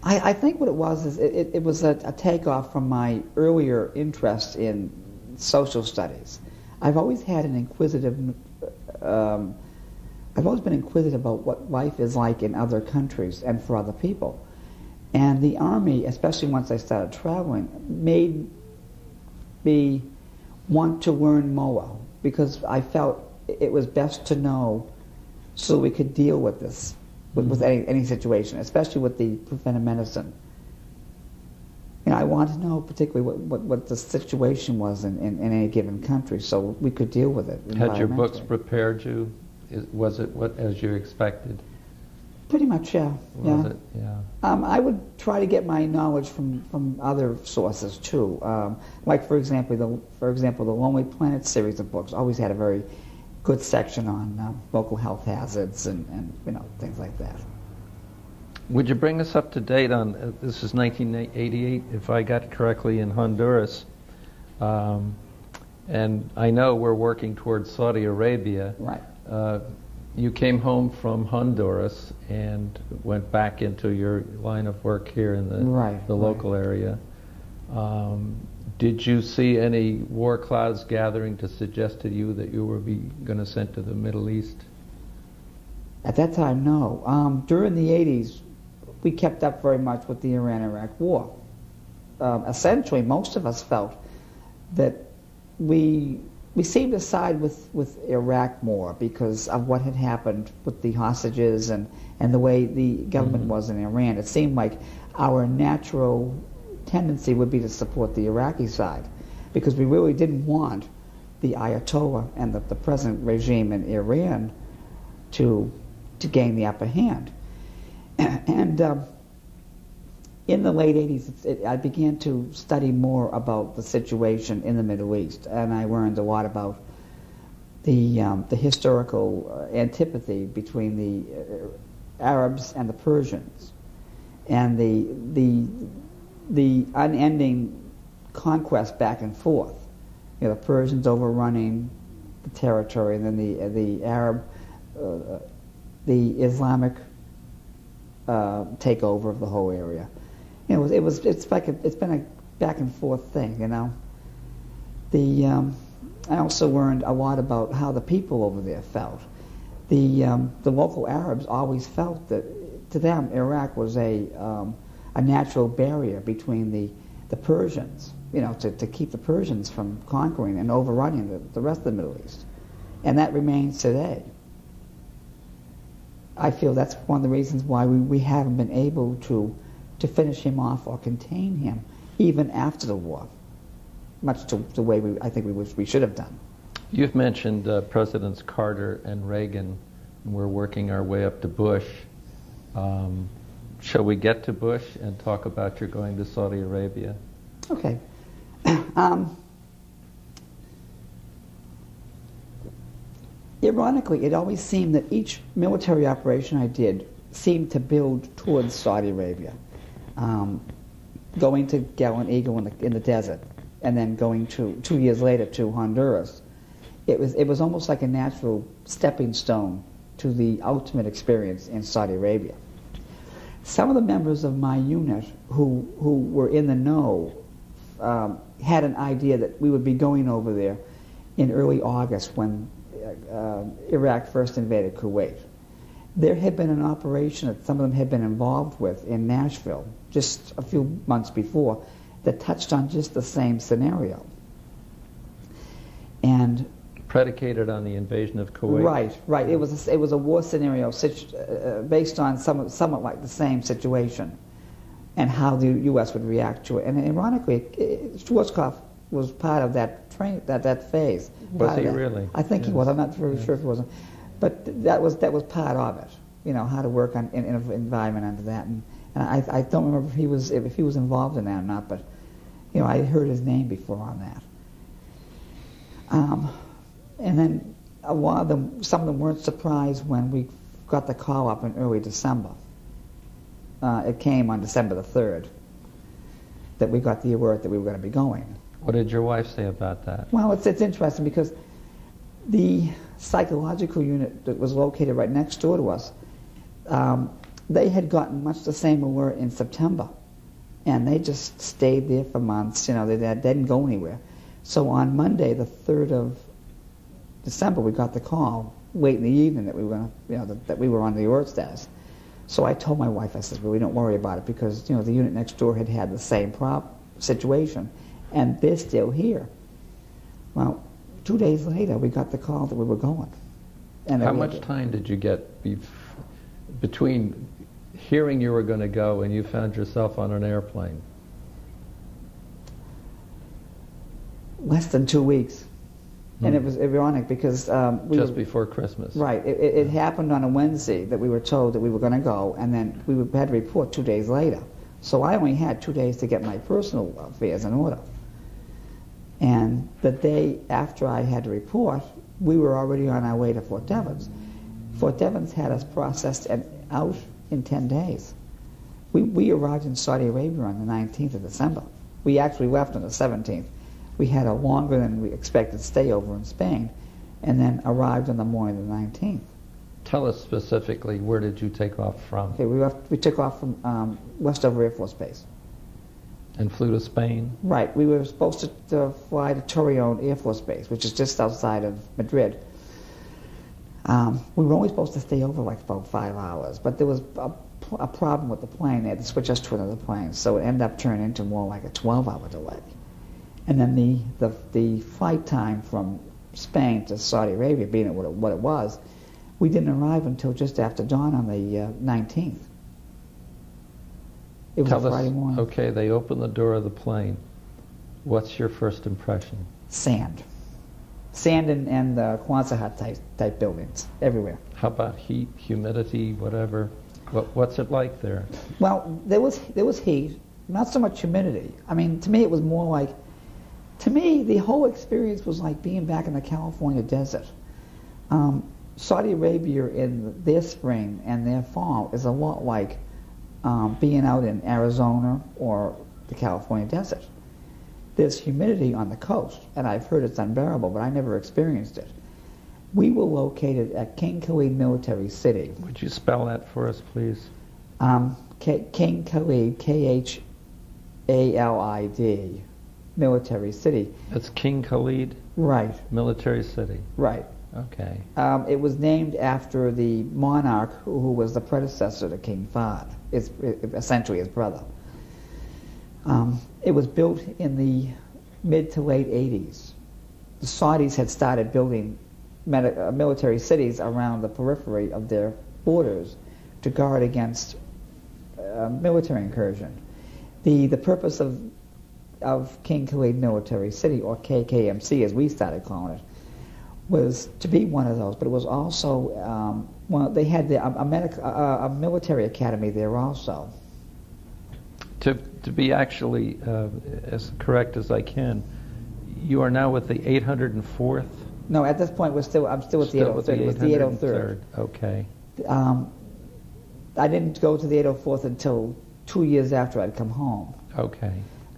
I, I think what it was is it, it, it was a, a takeoff from my earlier interest in social studies. I've always had an inquisitive, um, I've always been inquisitive about what life is like in other countries and for other people. And the Army, especially once I started traveling, made me want to learn more because I felt it was best to know so we could deal with this, with, with mm-hmm. any, any situation, especially with the preventive medicine. You know, I wanted to know particularly what, what, what the situation was in, in, in any given country so we could deal with it. Had your books prepared you? Was it what as you expected? Pretty much, yeah. Was yeah. it? Yeah. Um, I would try to get my knowledge from, from other sources too. Um, like for example, the for example, the Lonely Planet series of books always had a very good section on uh, local health hazards and, and you know things like that. Would you bring us up to date on uh, this is 1988, if I got it correctly, in Honduras, um, and I know we're working towards Saudi Arabia. Right. Uh, you came home from Honduras and went back into your line of work here in the Right, the right. local area. Um, did you see any war clouds gathering to suggest to you that you were going to send to the Middle East? At that time, no. Um, during the 80s, we kept up very much with the Iran-Iraq war. Um, essentially, most of us felt that we we seemed to side with, with Iraq more because of what had happened with the hostages and, and the way the government Mhm. was in Iran. It seemed like our natural tendency would be to support the Iraqi side because we really didn't want the Ayatollah and the, the present regime in Iran to to gain the upper hand. And um, in the late 80s, it's- it, I began to study more about the situation in the Middle East, and I learned a lot about the um, the historical uh, antipathy between the uh, Arabs and the Persians, and the the the unending conquest back and forth. You know, the Persians overrunning the territory, and then the the Arab, uh, the Islamic uh, takeover of the whole area. It was, it was it's like a, it's been a back and forth thing. You know, the um, I also learned a lot about how the people over there felt. The um, the local Arabs always felt that to them Iraq was a um, a natural barrier between the the Persians, you know, to, to keep the Persians from conquering and overrunning the, the rest of the Middle East. And that remains today. I feel that's one of the reasons why we, we haven't been able to, to finish him off or contain him even after the war, much to the way we, I think we, wish we should have done. You've mentioned uh, Presidents Carter and Reagan. and We're working our way up to Bush. Um, shall we get to Bush and talk about your going to Saudi Arabia? Okay. um, ironically, it always seemed that each military operation I did seemed to build towards Saudi Arabia. Um, going to Gallant Eagle in the, in the desert, and then going to two years later to Honduras. It was it was almost like a natural stepping stone to the ultimate experience in Saudi Arabia. Some of the members of my unit who who were in the know um, had an idea that we would be going over there in early August when uh, uh, Iraq first invaded Kuwait. There had been an operation that some of them had been involved with in Nashville just a few months before that touched on just the same scenario. And Predicated on the invasion of Kuwait. Right, right. It was a, it was a war scenario uh, based on some, somewhat like the same situation, and how the U.S. would react to it. And ironically, it, Schwarzkopf was part of that train that that phase. Was he really? I think he was. I'm not very Yes. sure if he wasn't, but that was that was part of it. You know how to work on in, in an environment under that, and, and I, I don't remember if he was if he was involved in that or not, but you know I heard his name before on that. Um, and then a lot of them, some of them weren't surprised when we got the call up in early December. uh, it came on December the 3rd that we got the alert that we were going to be going. What did your wife say about that? Well, it's, it's interesting because the psychological unit that was located right next door to us, um, they had gotten much the same alert in September. And they just stayed there for months. You know, they, they didn't go anywhere. So on Monday, the 3rd of December, we got the call late in the evening that we were you know, that, that we were on the alert status. So I told my wife, I said, well, we don't worry about it because, you know, the unit next door had had the same prop situation and they're still here. Well, two days later, we got the call that we were going. And How much time did you get between hearing you were going to go and you found yourself on an airplane? Less than two weeks. Hmm. And it was ironic because um, we just were, before Christmas. Right. It, it, it, happened on a Wednesday that we were told that we were going to go, and then we had to report two days later. So I only had two days to get my personal affairs in order. And the day after I had to report, we were already on our way to Fort Devens. Fort Devens had us processed and out in 10 days. We, we arrived in Saudi Arabia on the 19th of December. We actually left on the 17th. We had a longer than we expected stay over in Spain and then arrived on the morning of the 19th. Tell us specifically, where did you take off from? Okay, we, left, we took off from um, Westover Air Force Base. And flew to Spain? Right. We were supposed to, to fly to Torrejon Air Force Base, which is just outside of Madrid. Um, we were only supposed to stay over like about five hours, but there was a, a, problem with the plane. They had to switch us to another plane, so it ended up turning into more like a 12-hour delay. And then the, the, the flight time from Spain to Saudi Arabia, being what it, what it was, we didn't arrive until just after dawn on the uh, 19th. It was Tell a Friday us, morning. Okay, they open the door of the plane. What's your first impression? Sand. Sand and, and uh, Quonset hut type, type buildings everywhere. How about heat, humidity, whatever? What, what's it like there? Well, there was, there was heat, not so much humidity. I mean, to me, it was more like, to me, the whole experience was like being back in the California desert. Um, Saudi Arabia in their spring and their fall is a lot like um, being out in Arizona or the California desert. There's humidity on the coast, and I've heard it's unbearable, but I never experienced it. We were located at King Khalid Military City. Would you spell that for us, please? Um, K- King Khalid, K-H-A-L-I-D, Military City. That's King Khalid? Right. Military City. Right. Okay. Um, it was named after the monarch who, who was the predecessor to King Fahd, his, essentially his brother. Um, it was built in the mid to late 80s. The Saudis had started building uh, military cities around the periphery of their borders to guard against uh, military incursion. The, the purpose of, of King Khalid Military City, or KKMC as we started calling it, was to be one of those, but it was also um, well, they had the, a, a, medic, a, a, military academy there also. To to be actually uh, as correct as I can, you are now with the 804th. No, at this point we're still I'm still with still the 803rd. It was the 803rd. Okay. Um, I didn't go to the 804th until two years after I'd come home. Okay.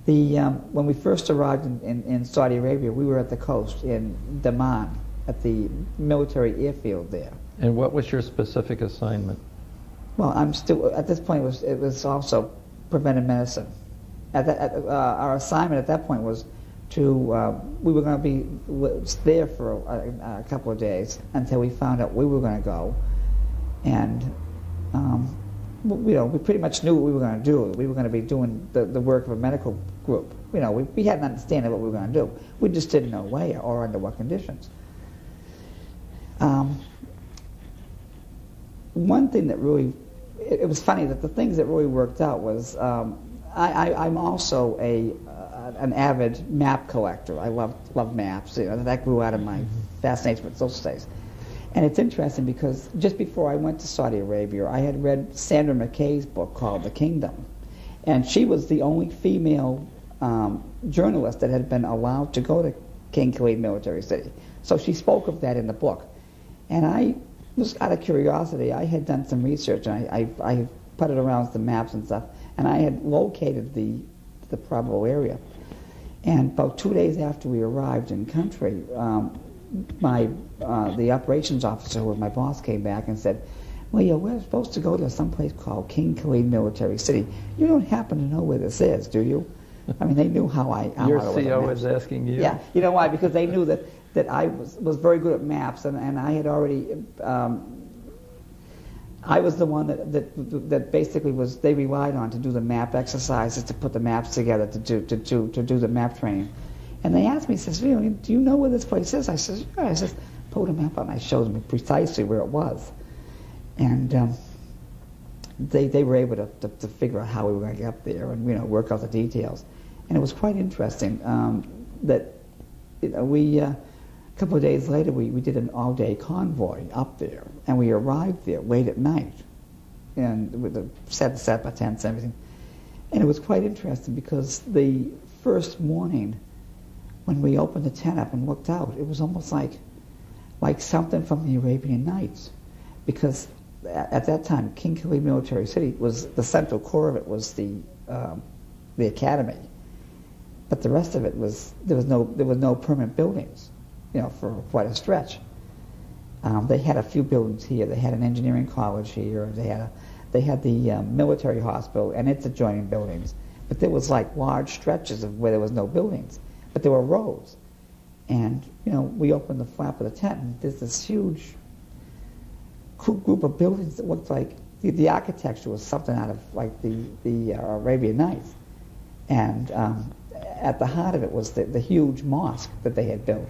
The um, when we first arrived in, in, in Saudi Arabia, we were at the coast in Dammam at the military airfield there. And what was your specific assignment? Well, I'm still at this point. It was it was also preventive medicine. At, at uh, our assignment at that point was to uh, we were going to be there for a, a, couple of days until we found out we were going to go, and um, you know we pretty much knew what we were going to do. We were going to be doing the, the work of a medical group. You know, we, we had an understanding of what we were going to do. We just didn't know where or under what conditions. Um, one thing that really, it, it, was funny that the things that really worked out was um, I, am also a uh, an avid map collector. I love love maps. You know, that grew out of my fascination with social studies. And it's interesting because just before I went to Saudi Arabia, I had read Sandra Mackey's book called The Kingdom. And she was the only female um, journalist that had been allowed to go to King Khalid Military City. So she spoke of that in the book. And I, just out of curiosity, I had done some research, and I, I, I putted around the maps and stuff, and I had located the the probable area. And about two days after we arrived in country, um, my uh, the operations officer, who was my boss, came back and said, "Well, yeah, we're supposed to go to some place called King Khalid Military City. You don't happen to know where this is, do you?" I mean, they knew how I. How Your I was CO maps. asking you? Yeah, you know why? Because they knew that that I was was very good at maps, and, and I had already. Um, I was the one that, that that basically was they relied on to do the map exercises to put the maps together to do to do to do the map training, and they asked me, says, "Really, do you know where this place is?" I says, "Yeah." I says, "Pulled a map out and I showed them precisely where it was," and um, they they were able to, to, to figure out how we were going to get up there and you know work out the details, and it was quite interesting um, that you know, we. Uh, a couple of days later, we, we did an all-day convoy up there, and we arrived there late at night, and with the set set by tents and everything. And it was quite interesting because the first morning, when we opened the tent up and looked out, it was almost like like something from the Arabian Nights, because at, at that time, King Khalid Military City was the central core of it was the um, the academy, but the rest of it was there was no there was no permanent buildings you know, for quite a stretch. Um, they had a few buildings here. They had an engineering college here. They had a, they had the um, military hospital and its adjoining buildings. But there was like large stretches of where there was no buildings, but there were rows. And you know, we opened the flap of the tent, and there's this huge group of buildings that looked like the, the architecture was something out of like the the uh, Arabian Nights. And um, at the heart of it was the, the huge mosque that they had built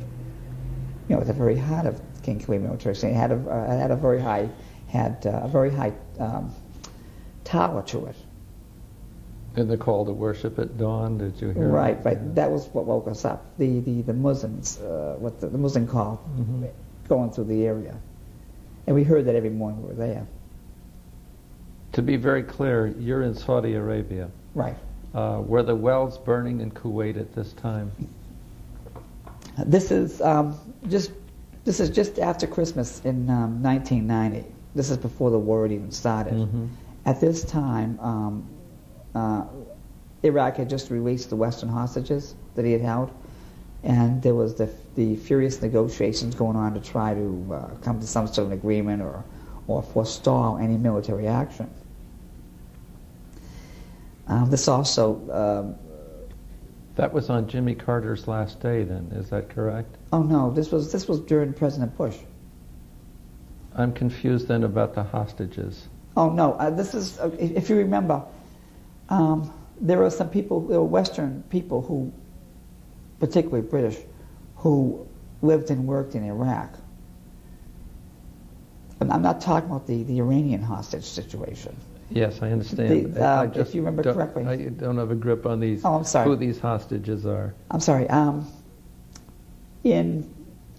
you know, at the very heart of King Khalid Military City. It had a, uh, had a very high, had uh, a very high um, tower to it. And the call to worship at dawn, did you hear? Right, right. Yeah. That was what woke us up. The the, the Muslims, uh, what the, the Muslim call, Mhm. going through the area, and we heard that every morning we were there. To be very clear, you're in Saudi Arabia. Right. Uh, were the wells burning in Kuwait at this time? This is um, just this is just after Christmas in um, 1990. This is before the war had even started. Mhm. At this time, um, uh, Iraq had just released the Western hostages that he had held, and there was the, the furious negotiations going on to try to uh, come to some sort of agreement or, or forestall any military action. Um, this also, um, That was on Jimmy Carter's last day, then, is that correct? oh no, this was this was during President Bush. I'm confused then about the hostages. Oh no, uh, this is uh, if you remember, um, there were some people, there were Western people who, particularly British, who lived and worked in Iraq. And I'm not talking about the, the Iranian hostage situation. Yes, I understand. The- I um, if you remember correctly. I don't have a grip on these. Oh, I'm sorry. Who these hostages are. I'm sorry. Um, in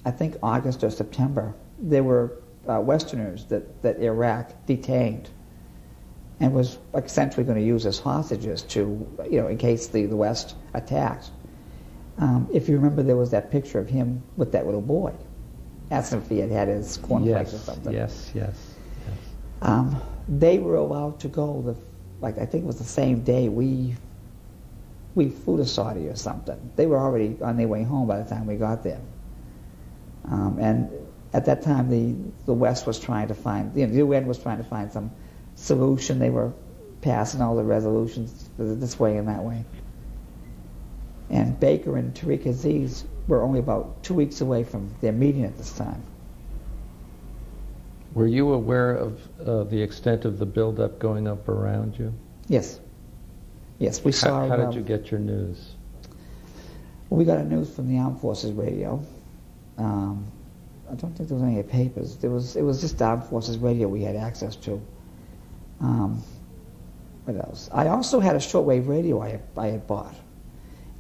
I think August or September, there were uh, Westerners that, that Iraq detained and was essentially going to use as hostages to, you know, in case the, the West attacked. Um, if you remember, there was that picture of him with that little boy, asking if he had had his cornflakes or something. yes, yes, yes. Um, they were allowed to go the, like I think it was the same day we we flew to Saudi or something. They were already on their way home by the time we got there. Um, and at that time, the the West was trying to find, you know, the UN was trying to find some solution. They were passing all the resolutions this way and that way. And Baker and Tariq Aziz were only about two weeks away from their meeting at this time. Were you aware of uh, the extent of the buildup going up around you? Yes. Yes, we saw. How, how did um, you get your news? Well, we got a news from the Armed Forces radio. Um, I don't think there was any papers. There was. It was just Armed Forces radio we had access to. Um, what else? I also had a shortwave radio I had, I had bought,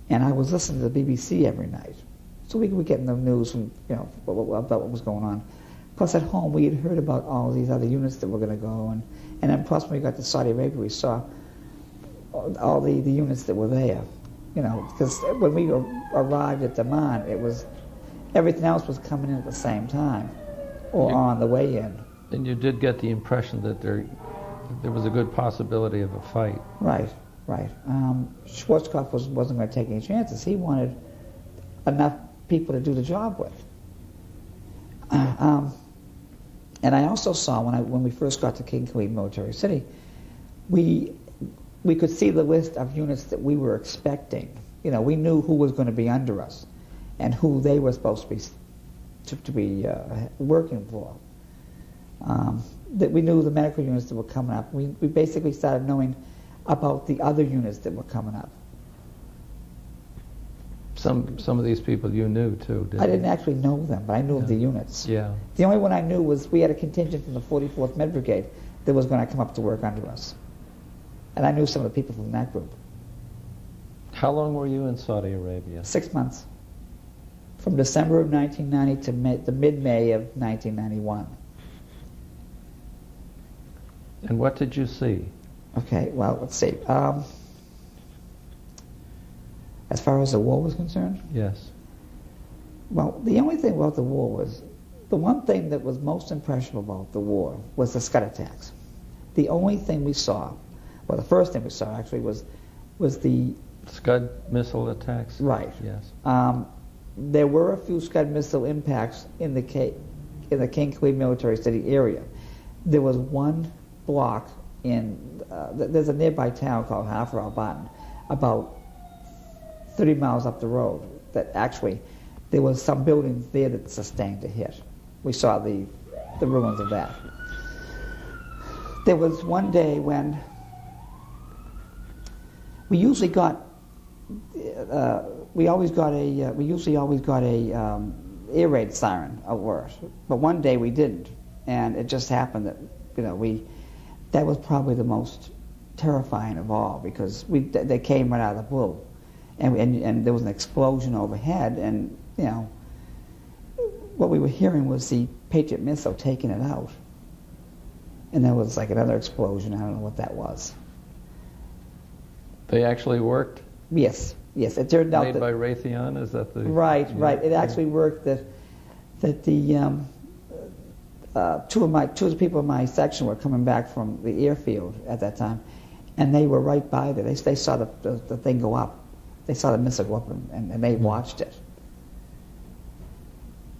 and I was listening to the BBC every night, so we were getting the news from you know about what was going on. Plus, at home we had heard about all these other units that were going to go, and and then plus when we got to Saudi Arabia, we saw all all the, the units that were there. You know, because when we arrived at Dammam, it was everything else was coming in at the same time, or You- on the way in. And you did get the impression that there there was a good possibility of a fight. Right, right. Um, Schwarzkopf was, wasn't going to take any chances. He wanted enough people to do the job with. Uh, um, and I also saw when I when we first got to King Khalid Military City, we we could see the list of units that we were expecting. You know, we knew who was going to be under us, and who they were supposed to be to, to be uh, working for. Um, that we knew the medical units that were coming up. We we basically started knowing about the other units that were coming up. Some some of these people you knew too. Didn't I didn't you? actually know them, but I knew of the units. Yeah. The only one I knew was we had a contingent from the 44th Med Brigade that was going to come up to work under us. And I knew some of the people from that group. How long were you in Saudi Arabia? Six months. From December of 1990 to mid, the mid-May of 1991. And what did you see? Okay, well, let's see. Um, as far as the war was concerned, Yes. well, the only thing about the war was, the one thing that was most impressionable about the war was the Scud attacks. The only thing we saw, well, the first thing we saw actually was, was the Scud missile attacks? Right. Yes. Um, there were a few Scud missile impacts in the K, in the King Khalid military city area. There was one block in uh, there's a nearby town called Hafar al Batin, about 30 miles up the road. That actually there was some buildings there that sustained a hit. We saw the the ruins of that. There was one day when we usually got uh, we always got a uh, we usually always got a um, air raid siren alert, but one day we didn't, and it just happened that you know we that was probably the most terrifying of all because we they came right out of the blue, and and, and there was an explosion overhead, and you know what we were hearing was the Patriot missile taking it out, and there was like another explosion. I don't know what that was. They actually worked? Yes, yes. It turned out Made that by Raytheon? Is that the... Right, right. It actually worked that that the um, uh, two of my two of the people in my section were coming back from the airfield at that time, and they were right by there. They they saw the the, the thing go up. They saw the missile go up, and, and, they Hmm. watched it.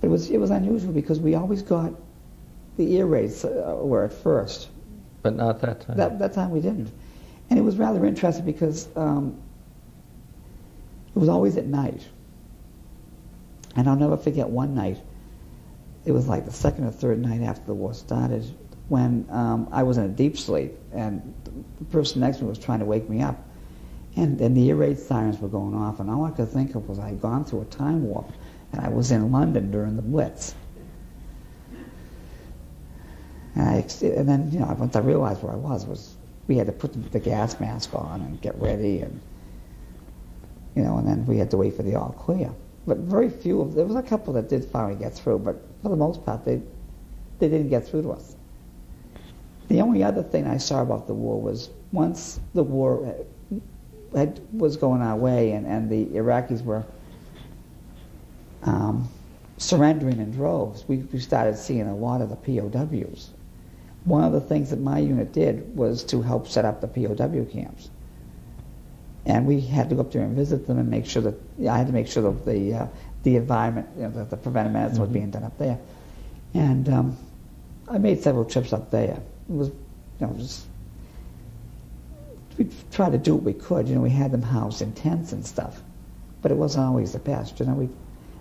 But it was it was unusual because we always got the ear raids uh, were at first. But not that time. That, that time we didn't. And it was rather interesting because um, it was always at night. And I'll never forget one night, it was like the second or third night after the war started, when um, I was in a deep sleep and the person next to me was trying to wake me up. And, and the air raid sirens were going off, and all I could think of was I had gone through a time warp, and I was in London during the Blitz. And, I, and then, you know, once I realized where I was, was we had to put the, the gas mask on and get ready, and you know, and then we had to wait for the all clear. But very few of there was a couple that did finally get through, but for the most part, they they didn't get through to us. The only other thing I saw about the war was once the war had, was going our way, and, and the Iraqis were um, surrendering in droves, we, we started seeing a lot of the POWs. One of the things that my unit did was to help set up the POW camps. And we had to go up there and visit them and make sure that, I had to make sure that the, uh, the environment, you know, the, the preventive medicine was Mhm. being done up there. And um, I made several trips up there. It was, you know, just, we tried to do what we could. You know, we had them housed in tents and stuff, but it wasn't always the best. You know, we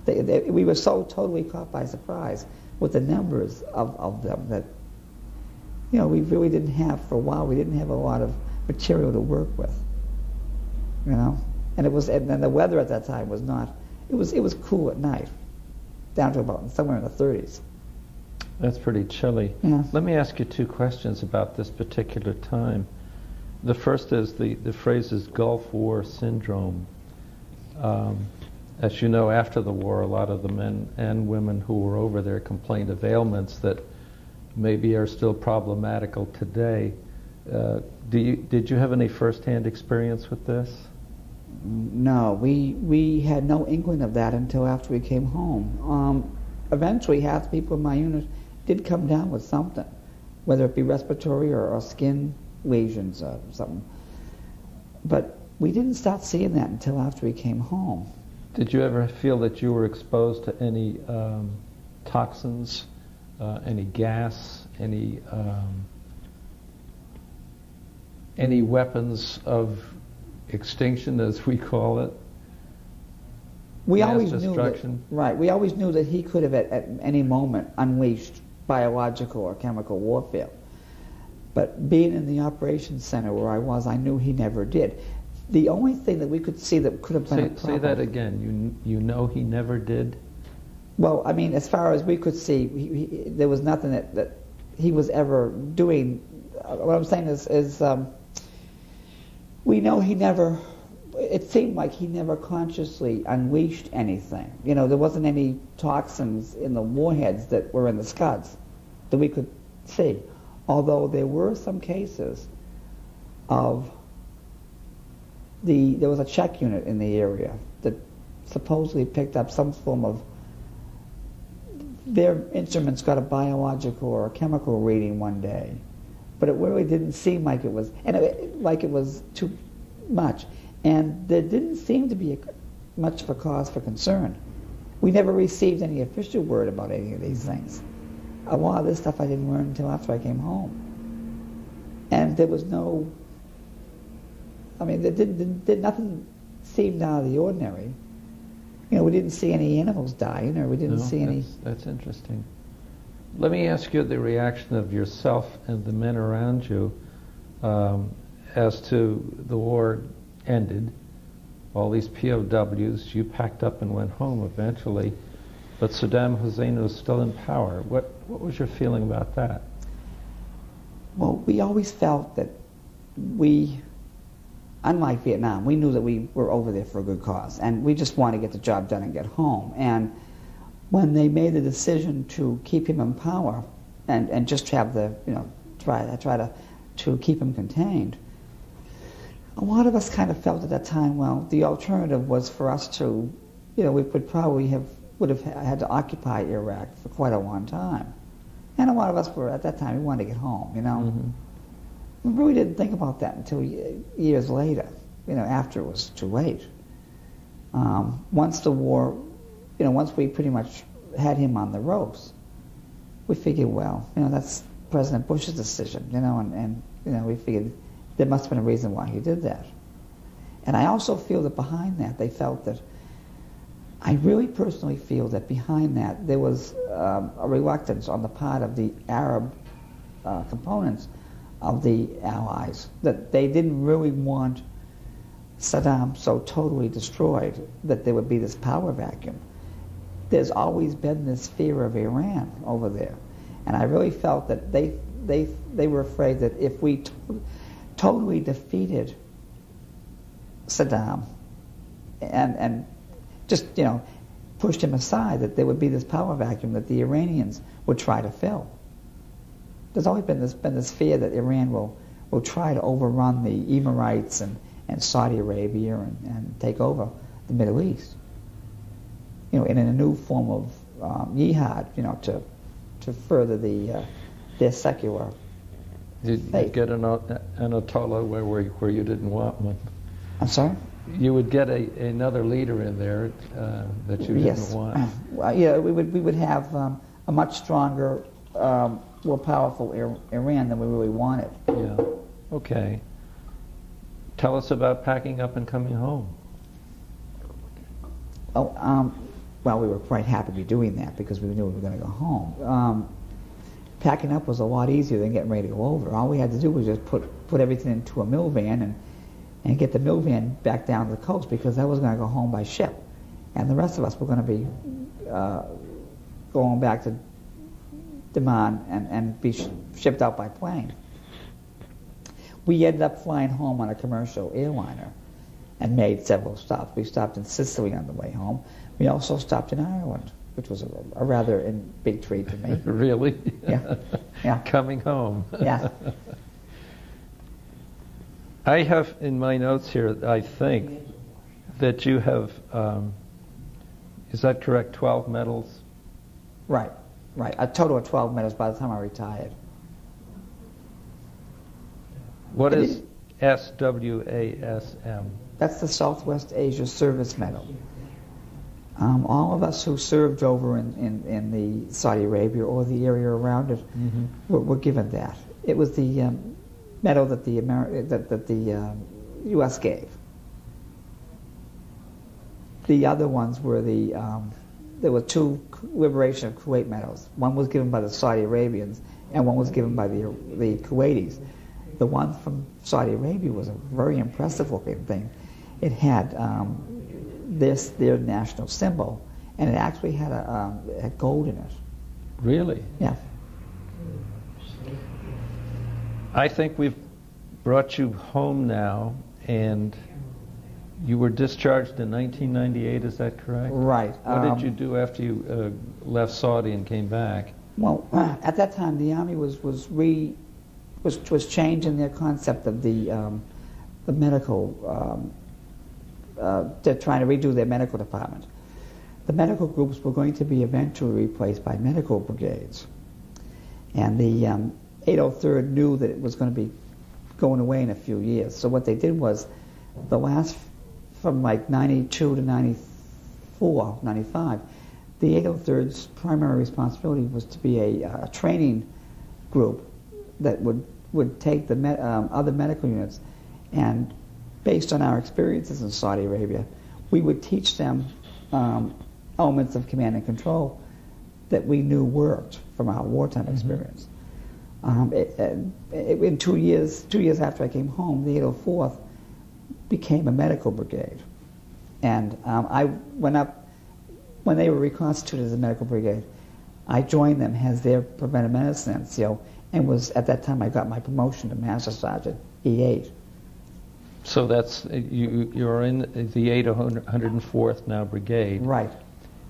they, they, we were so totally caught by surprise with the numbers of, of them that you know we really didn't have for a while. We didn't have a lot of material to work with. You know, and it was and then the weather at that time was not. It was it was cool at night, down to about somewhere in the 30s. That's pretty chilly. Yeah. Let me ask you two questions about this particular time. The first is the, the phrase is Gulf War syndrome. Um, as you know, after the war, a lot of the men and women who were over there complained of ailments that maybe are still problematical today. Uh, do you, did you have any firsthand experience with this? No, we we had no inkling of that until after we came home. Um, eventually, half the people in my unit did come down with something, whether it be respiratory or, or skin lesions or something. But we didn't start seeing that until after we came home. Did you ever feel that you were exposed to any um, toxins, uh, any gas, any um, any weapons of extinction, as we call it? We Mass always knew that, right. We always knew that he could have at, at any moment unleashed biological or chemical warfare. But being in the operations center where I was, I knew he never did. The only thing that we could see that could have been a Say, problem. say that again. You you know he never did. Well, I mean, as far as we could see, he, he, there was nothing that, that he was ever doing. Uh, What I'm saying is, is um, we know he never. It seemed like he never consciously unleashed anything. You know, there wasn't any toxins in the warheads that were in the scuds that we could see. Although there were some cases of the there was a Czech unit in the area that supposedly picked up some form of their instruments got a biological or a chemical reading one day, but it really didn't seem like it was, and it, like it was too much, and there didn't seem to be a, much of a cause for concern. We never received any official word about any of these things. A lot of this stuff I didn't learn until after I came home, and there was no. I mean, there did, did, did nothing seemed out of the ordinary. You know, we didn't see any animals dying, or we didn't No, see any. that's, that's interesting. Let me ask you the reaction of yourself and the men around you um, as to the war ended. All these POWs, you packed up and went home eventually, but Saddam Hussein was still in power. What what was your feeling about that? Well, we always felt that we, unlike Vietnam, we knew that we were over there for a good cause, and we just wanted to get the job done and get home. And when they made the decision to keep him in power and, and just have the, you know, try, try to, to keep him contained, a lot of us kind of felt at that time, well, the alternative was for us to, you know, we would probably have, would have had to occupy Iraq for quite a long time. And a lot of us were, at that time, we wanted to get home, you know. Mhm. We really didn't think about that until years later, you know, after it was too late. Um, once the war, you know, once we pretty much had him on the ropes, we figured, well, you know, that's President Bush's decision, you know, and, and you know, we figured there must have been a reason why he did that. And I also feel that behind that, they felt that, I really personally feel that behind that, there was um, a reluctance on the part of the Arab uh, components of the Allies, that they didn't really want Saddam so totally destroyed that there would be this power vacuum. There's always been this fear of Iran over there, and I really felt that they they they were afraid that if we to- totally defeated Saddam and and just you know pushed him aside, that there would be this power vacuum that the Iranians would try to fill. There's always been this been this fear that Iran will will try to overrun the Emirates and, and Saudi Arabia and, and take over the Middle East. You know, in a new form of um, jihad, you know, to to further the uh, their secular. You'd, Hey. you'd get an Ayatollah where, where where you didn't want one. I'm sorry. You would get a, another leader in there uh, that you yes. didn't want. Well, yeah, we would we would have um, a much stronger, um, more powerful Iran than we really wanted. Yeah. Okay. Tell us about packing up and coming home. Oh, um, well, we were quite happy to be doing that because we knew we were going to go home. Um, packing up was a lot easier than getting ready to go over. All we had to do was just put put everything into a MILVAN and and get the MILVAN back down to the coast because I was going to go home by ship, and the rest of us were going to be uh, going back to Dammam and and be sh- shipped out by plane. We ended up flying home on a commercial airliner and made several stops. We stopped in Sicily on the way home. We also stopped in Ireland, which was a, a rather in, big treat to me. really? Yeah. Yeah. coming home. Yeah. I have in my notes here, I think, that you have, um, is that correct, 12 medals? Right, right. A total of 12 medals by the time I retired. What is didn't- SWASM? That's the Southwest Asia Service Medal. Um, all of us who served over in, in, in the Saudi Arabia or the area around it Mm-hmm. were, were given that. It was the um, medal that the Ameri- that, that the um, U.S. gave. The other ones were the um, there were two liberation of Kuwait medals. One was given by the Saudi Arabians, and one was given by the the Kuwaitis. The one from Saudi Arabia was a very impressive looking thing. It had um, this their national symbol, and it actually had a, um, had gold in it. Really? Yeah. I think we've brought you home now, and you were discharged in 1998, is that correct? Right. What Um, did you do after you uh, left Saudi and came back? Well, at that time, the army was was re was was changing their concept of the um, the medical. Um, uh, they're trying to redo their medical department. The medical groups were going to be eventually replaced by medical brigades, and the um, 803rd knew that it was going to be going away in a few years. So what they did was, the last from like 92 to 94, 95, the 803rd's primary responsibility was to be a, a training group that would, would take the me- um, other medical units and, based on our experiences in Saudi Arabia, we would teach them um, elements of command and control that we knew worked from our wartime experience. Um, it, it, in two years, two years after I came home, the 804th became a medical brigade, and um, I went up when they were reconstituted as a medical brigade. I joined them as their preventive medicine NCO, and was at that time I got my promotion to master sergeant E8. So that's you. You're in the 804th now brigade, Right.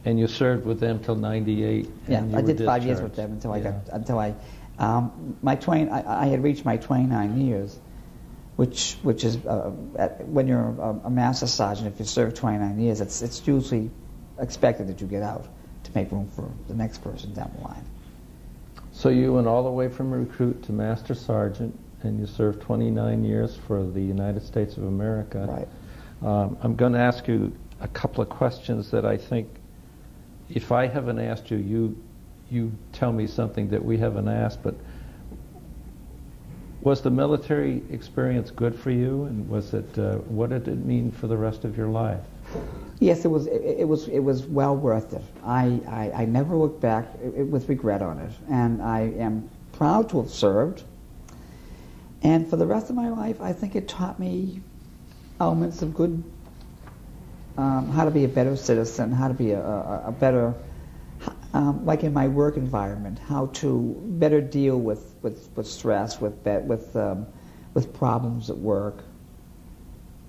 and you served with them till '98. Yeah, I did five years with them until I Yeah. got until I um, my 20, I, I had reached my 29 years, which which is uh, at, when you're a, a master sergeant, if you serve 29 years, it's it's usually expected that you get out to make room for the next person down the line. So you went all the way from recruit to master sergeant, and you served 29 years for the United States of America. Right. Um, I'm going to ask you a couple of questions that I think, if I haven't asked you, you you tell me something that we haven't asked. But was the military experience good for you, and was it uh, what did it mean for the rest of your life? Yes, it was. It, it was. It was well worth it. I, I, I never look back with regret on it, and I am proud to have served. And for the rest of my life, I think it taught me elements of good, um, how to be a better citizen, how to be a, a, a better, um, like in my work environment, how to better deal with, with, with stress, with with um, with problems at work,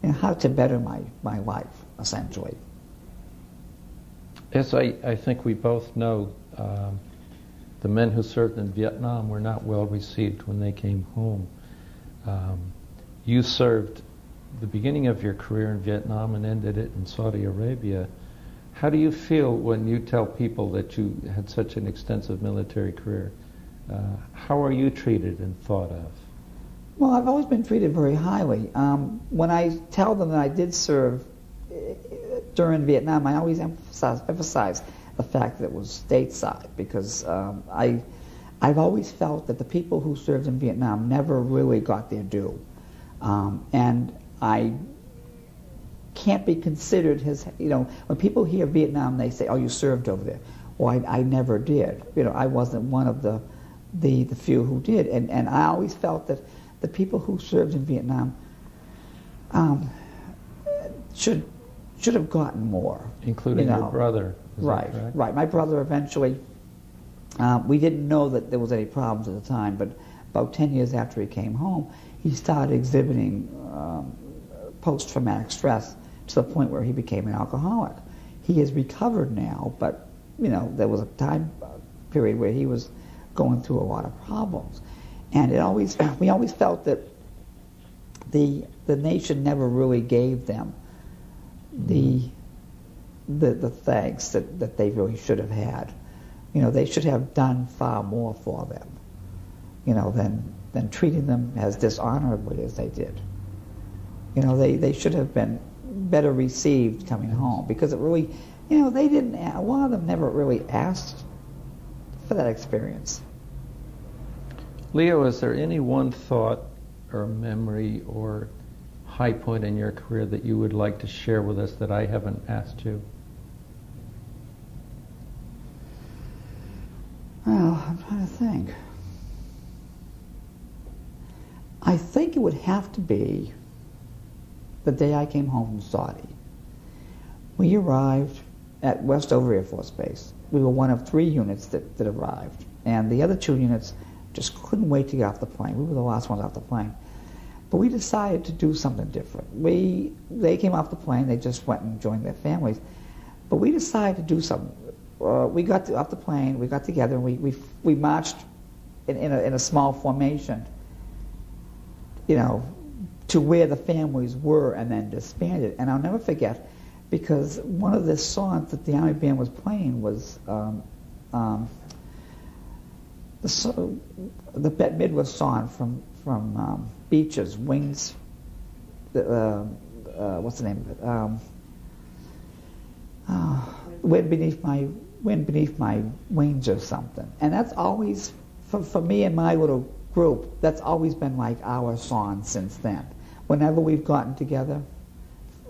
and how to better my, my life, essentially. As I, I think we both know, um, the men who served in Vietnam were not well received when they came home. Um, you served the beginning of your career in Vietnam and ended it in Saudi Arabia. How do you feel when you tell people that you had such an extensive military career? Uh, how are you treated and thought of? Well, I've always been treated very highly. Um, when I tell them that I did serve eh, during Vietnam, I always emphasize, emphasize the fact that it was stateside because um, I, I've always felt that the people who served in Vietnam never really got their due. Um, and I can't be considered his, you know, when people hear Vietnam, they say, oh, you served over there. Well, I, I never did. You know, I wasn't one of the, the, the few who did. And, and I always felt that the people who served in Vietnam um, should, should have gotten more. Including you your brother. Right, right. My brother eventually, uh, we didn't know that there was any problems at the time, but about 10 years after he came home, he started exhibiting um, post-traumatic stress to the point where he became an alcoholic. He has recovered now, but, you know, there was a time period where he was going through a lot of problems. And it always, we always felt that the, the nation never really gave them the the, the thanks that, that they really should have had. You know, they should have done far more for them, you know, than, than treating them as dishonorably as they did. You know, they, they should have been better received coming home because it really, you know, they didn't, a lot of them never really asked for that experience. Leo, is there any one thought or memory or high point in your career that you would like to share with us that I haven't asked you? Well, I'm trying to think. I think it would have to be the day I came home from Saudi. We arrived at Westover Air Force Base. We were one of three units that, that arrived, and the other two units just couldn't wait to get off the plane. We were the last ones off the plane. But we decided to do something different. We, they came off the plane, they just went and joined their families. But we decided to do something. Uh, we got to, off the plane, we got together, and we, we, we marched in, in, a, in a small formation, you know, to where the families were and then disbanded. And I'll never forget, because one of the songs that the Army Band was playing was um, um, the, so, the Bette Midler song from, from um, Beaches, Wings, uh, uh, what's the name of it? Um, uh, wind beneath my wind beneath my wings or something. And that's always for, for me and my little group. That's always been like our song since then. Whenever we've gotten together,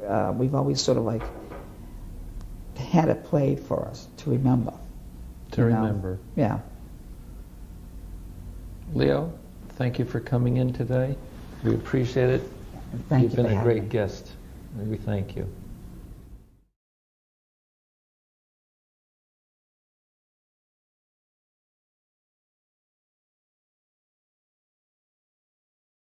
uh, we've always sort of like had it played for us to remember. To you know? remember. Yeah. Leo, thank you for coming in today. We appreciate it. Thank You've you been a great me. guest. We thank you.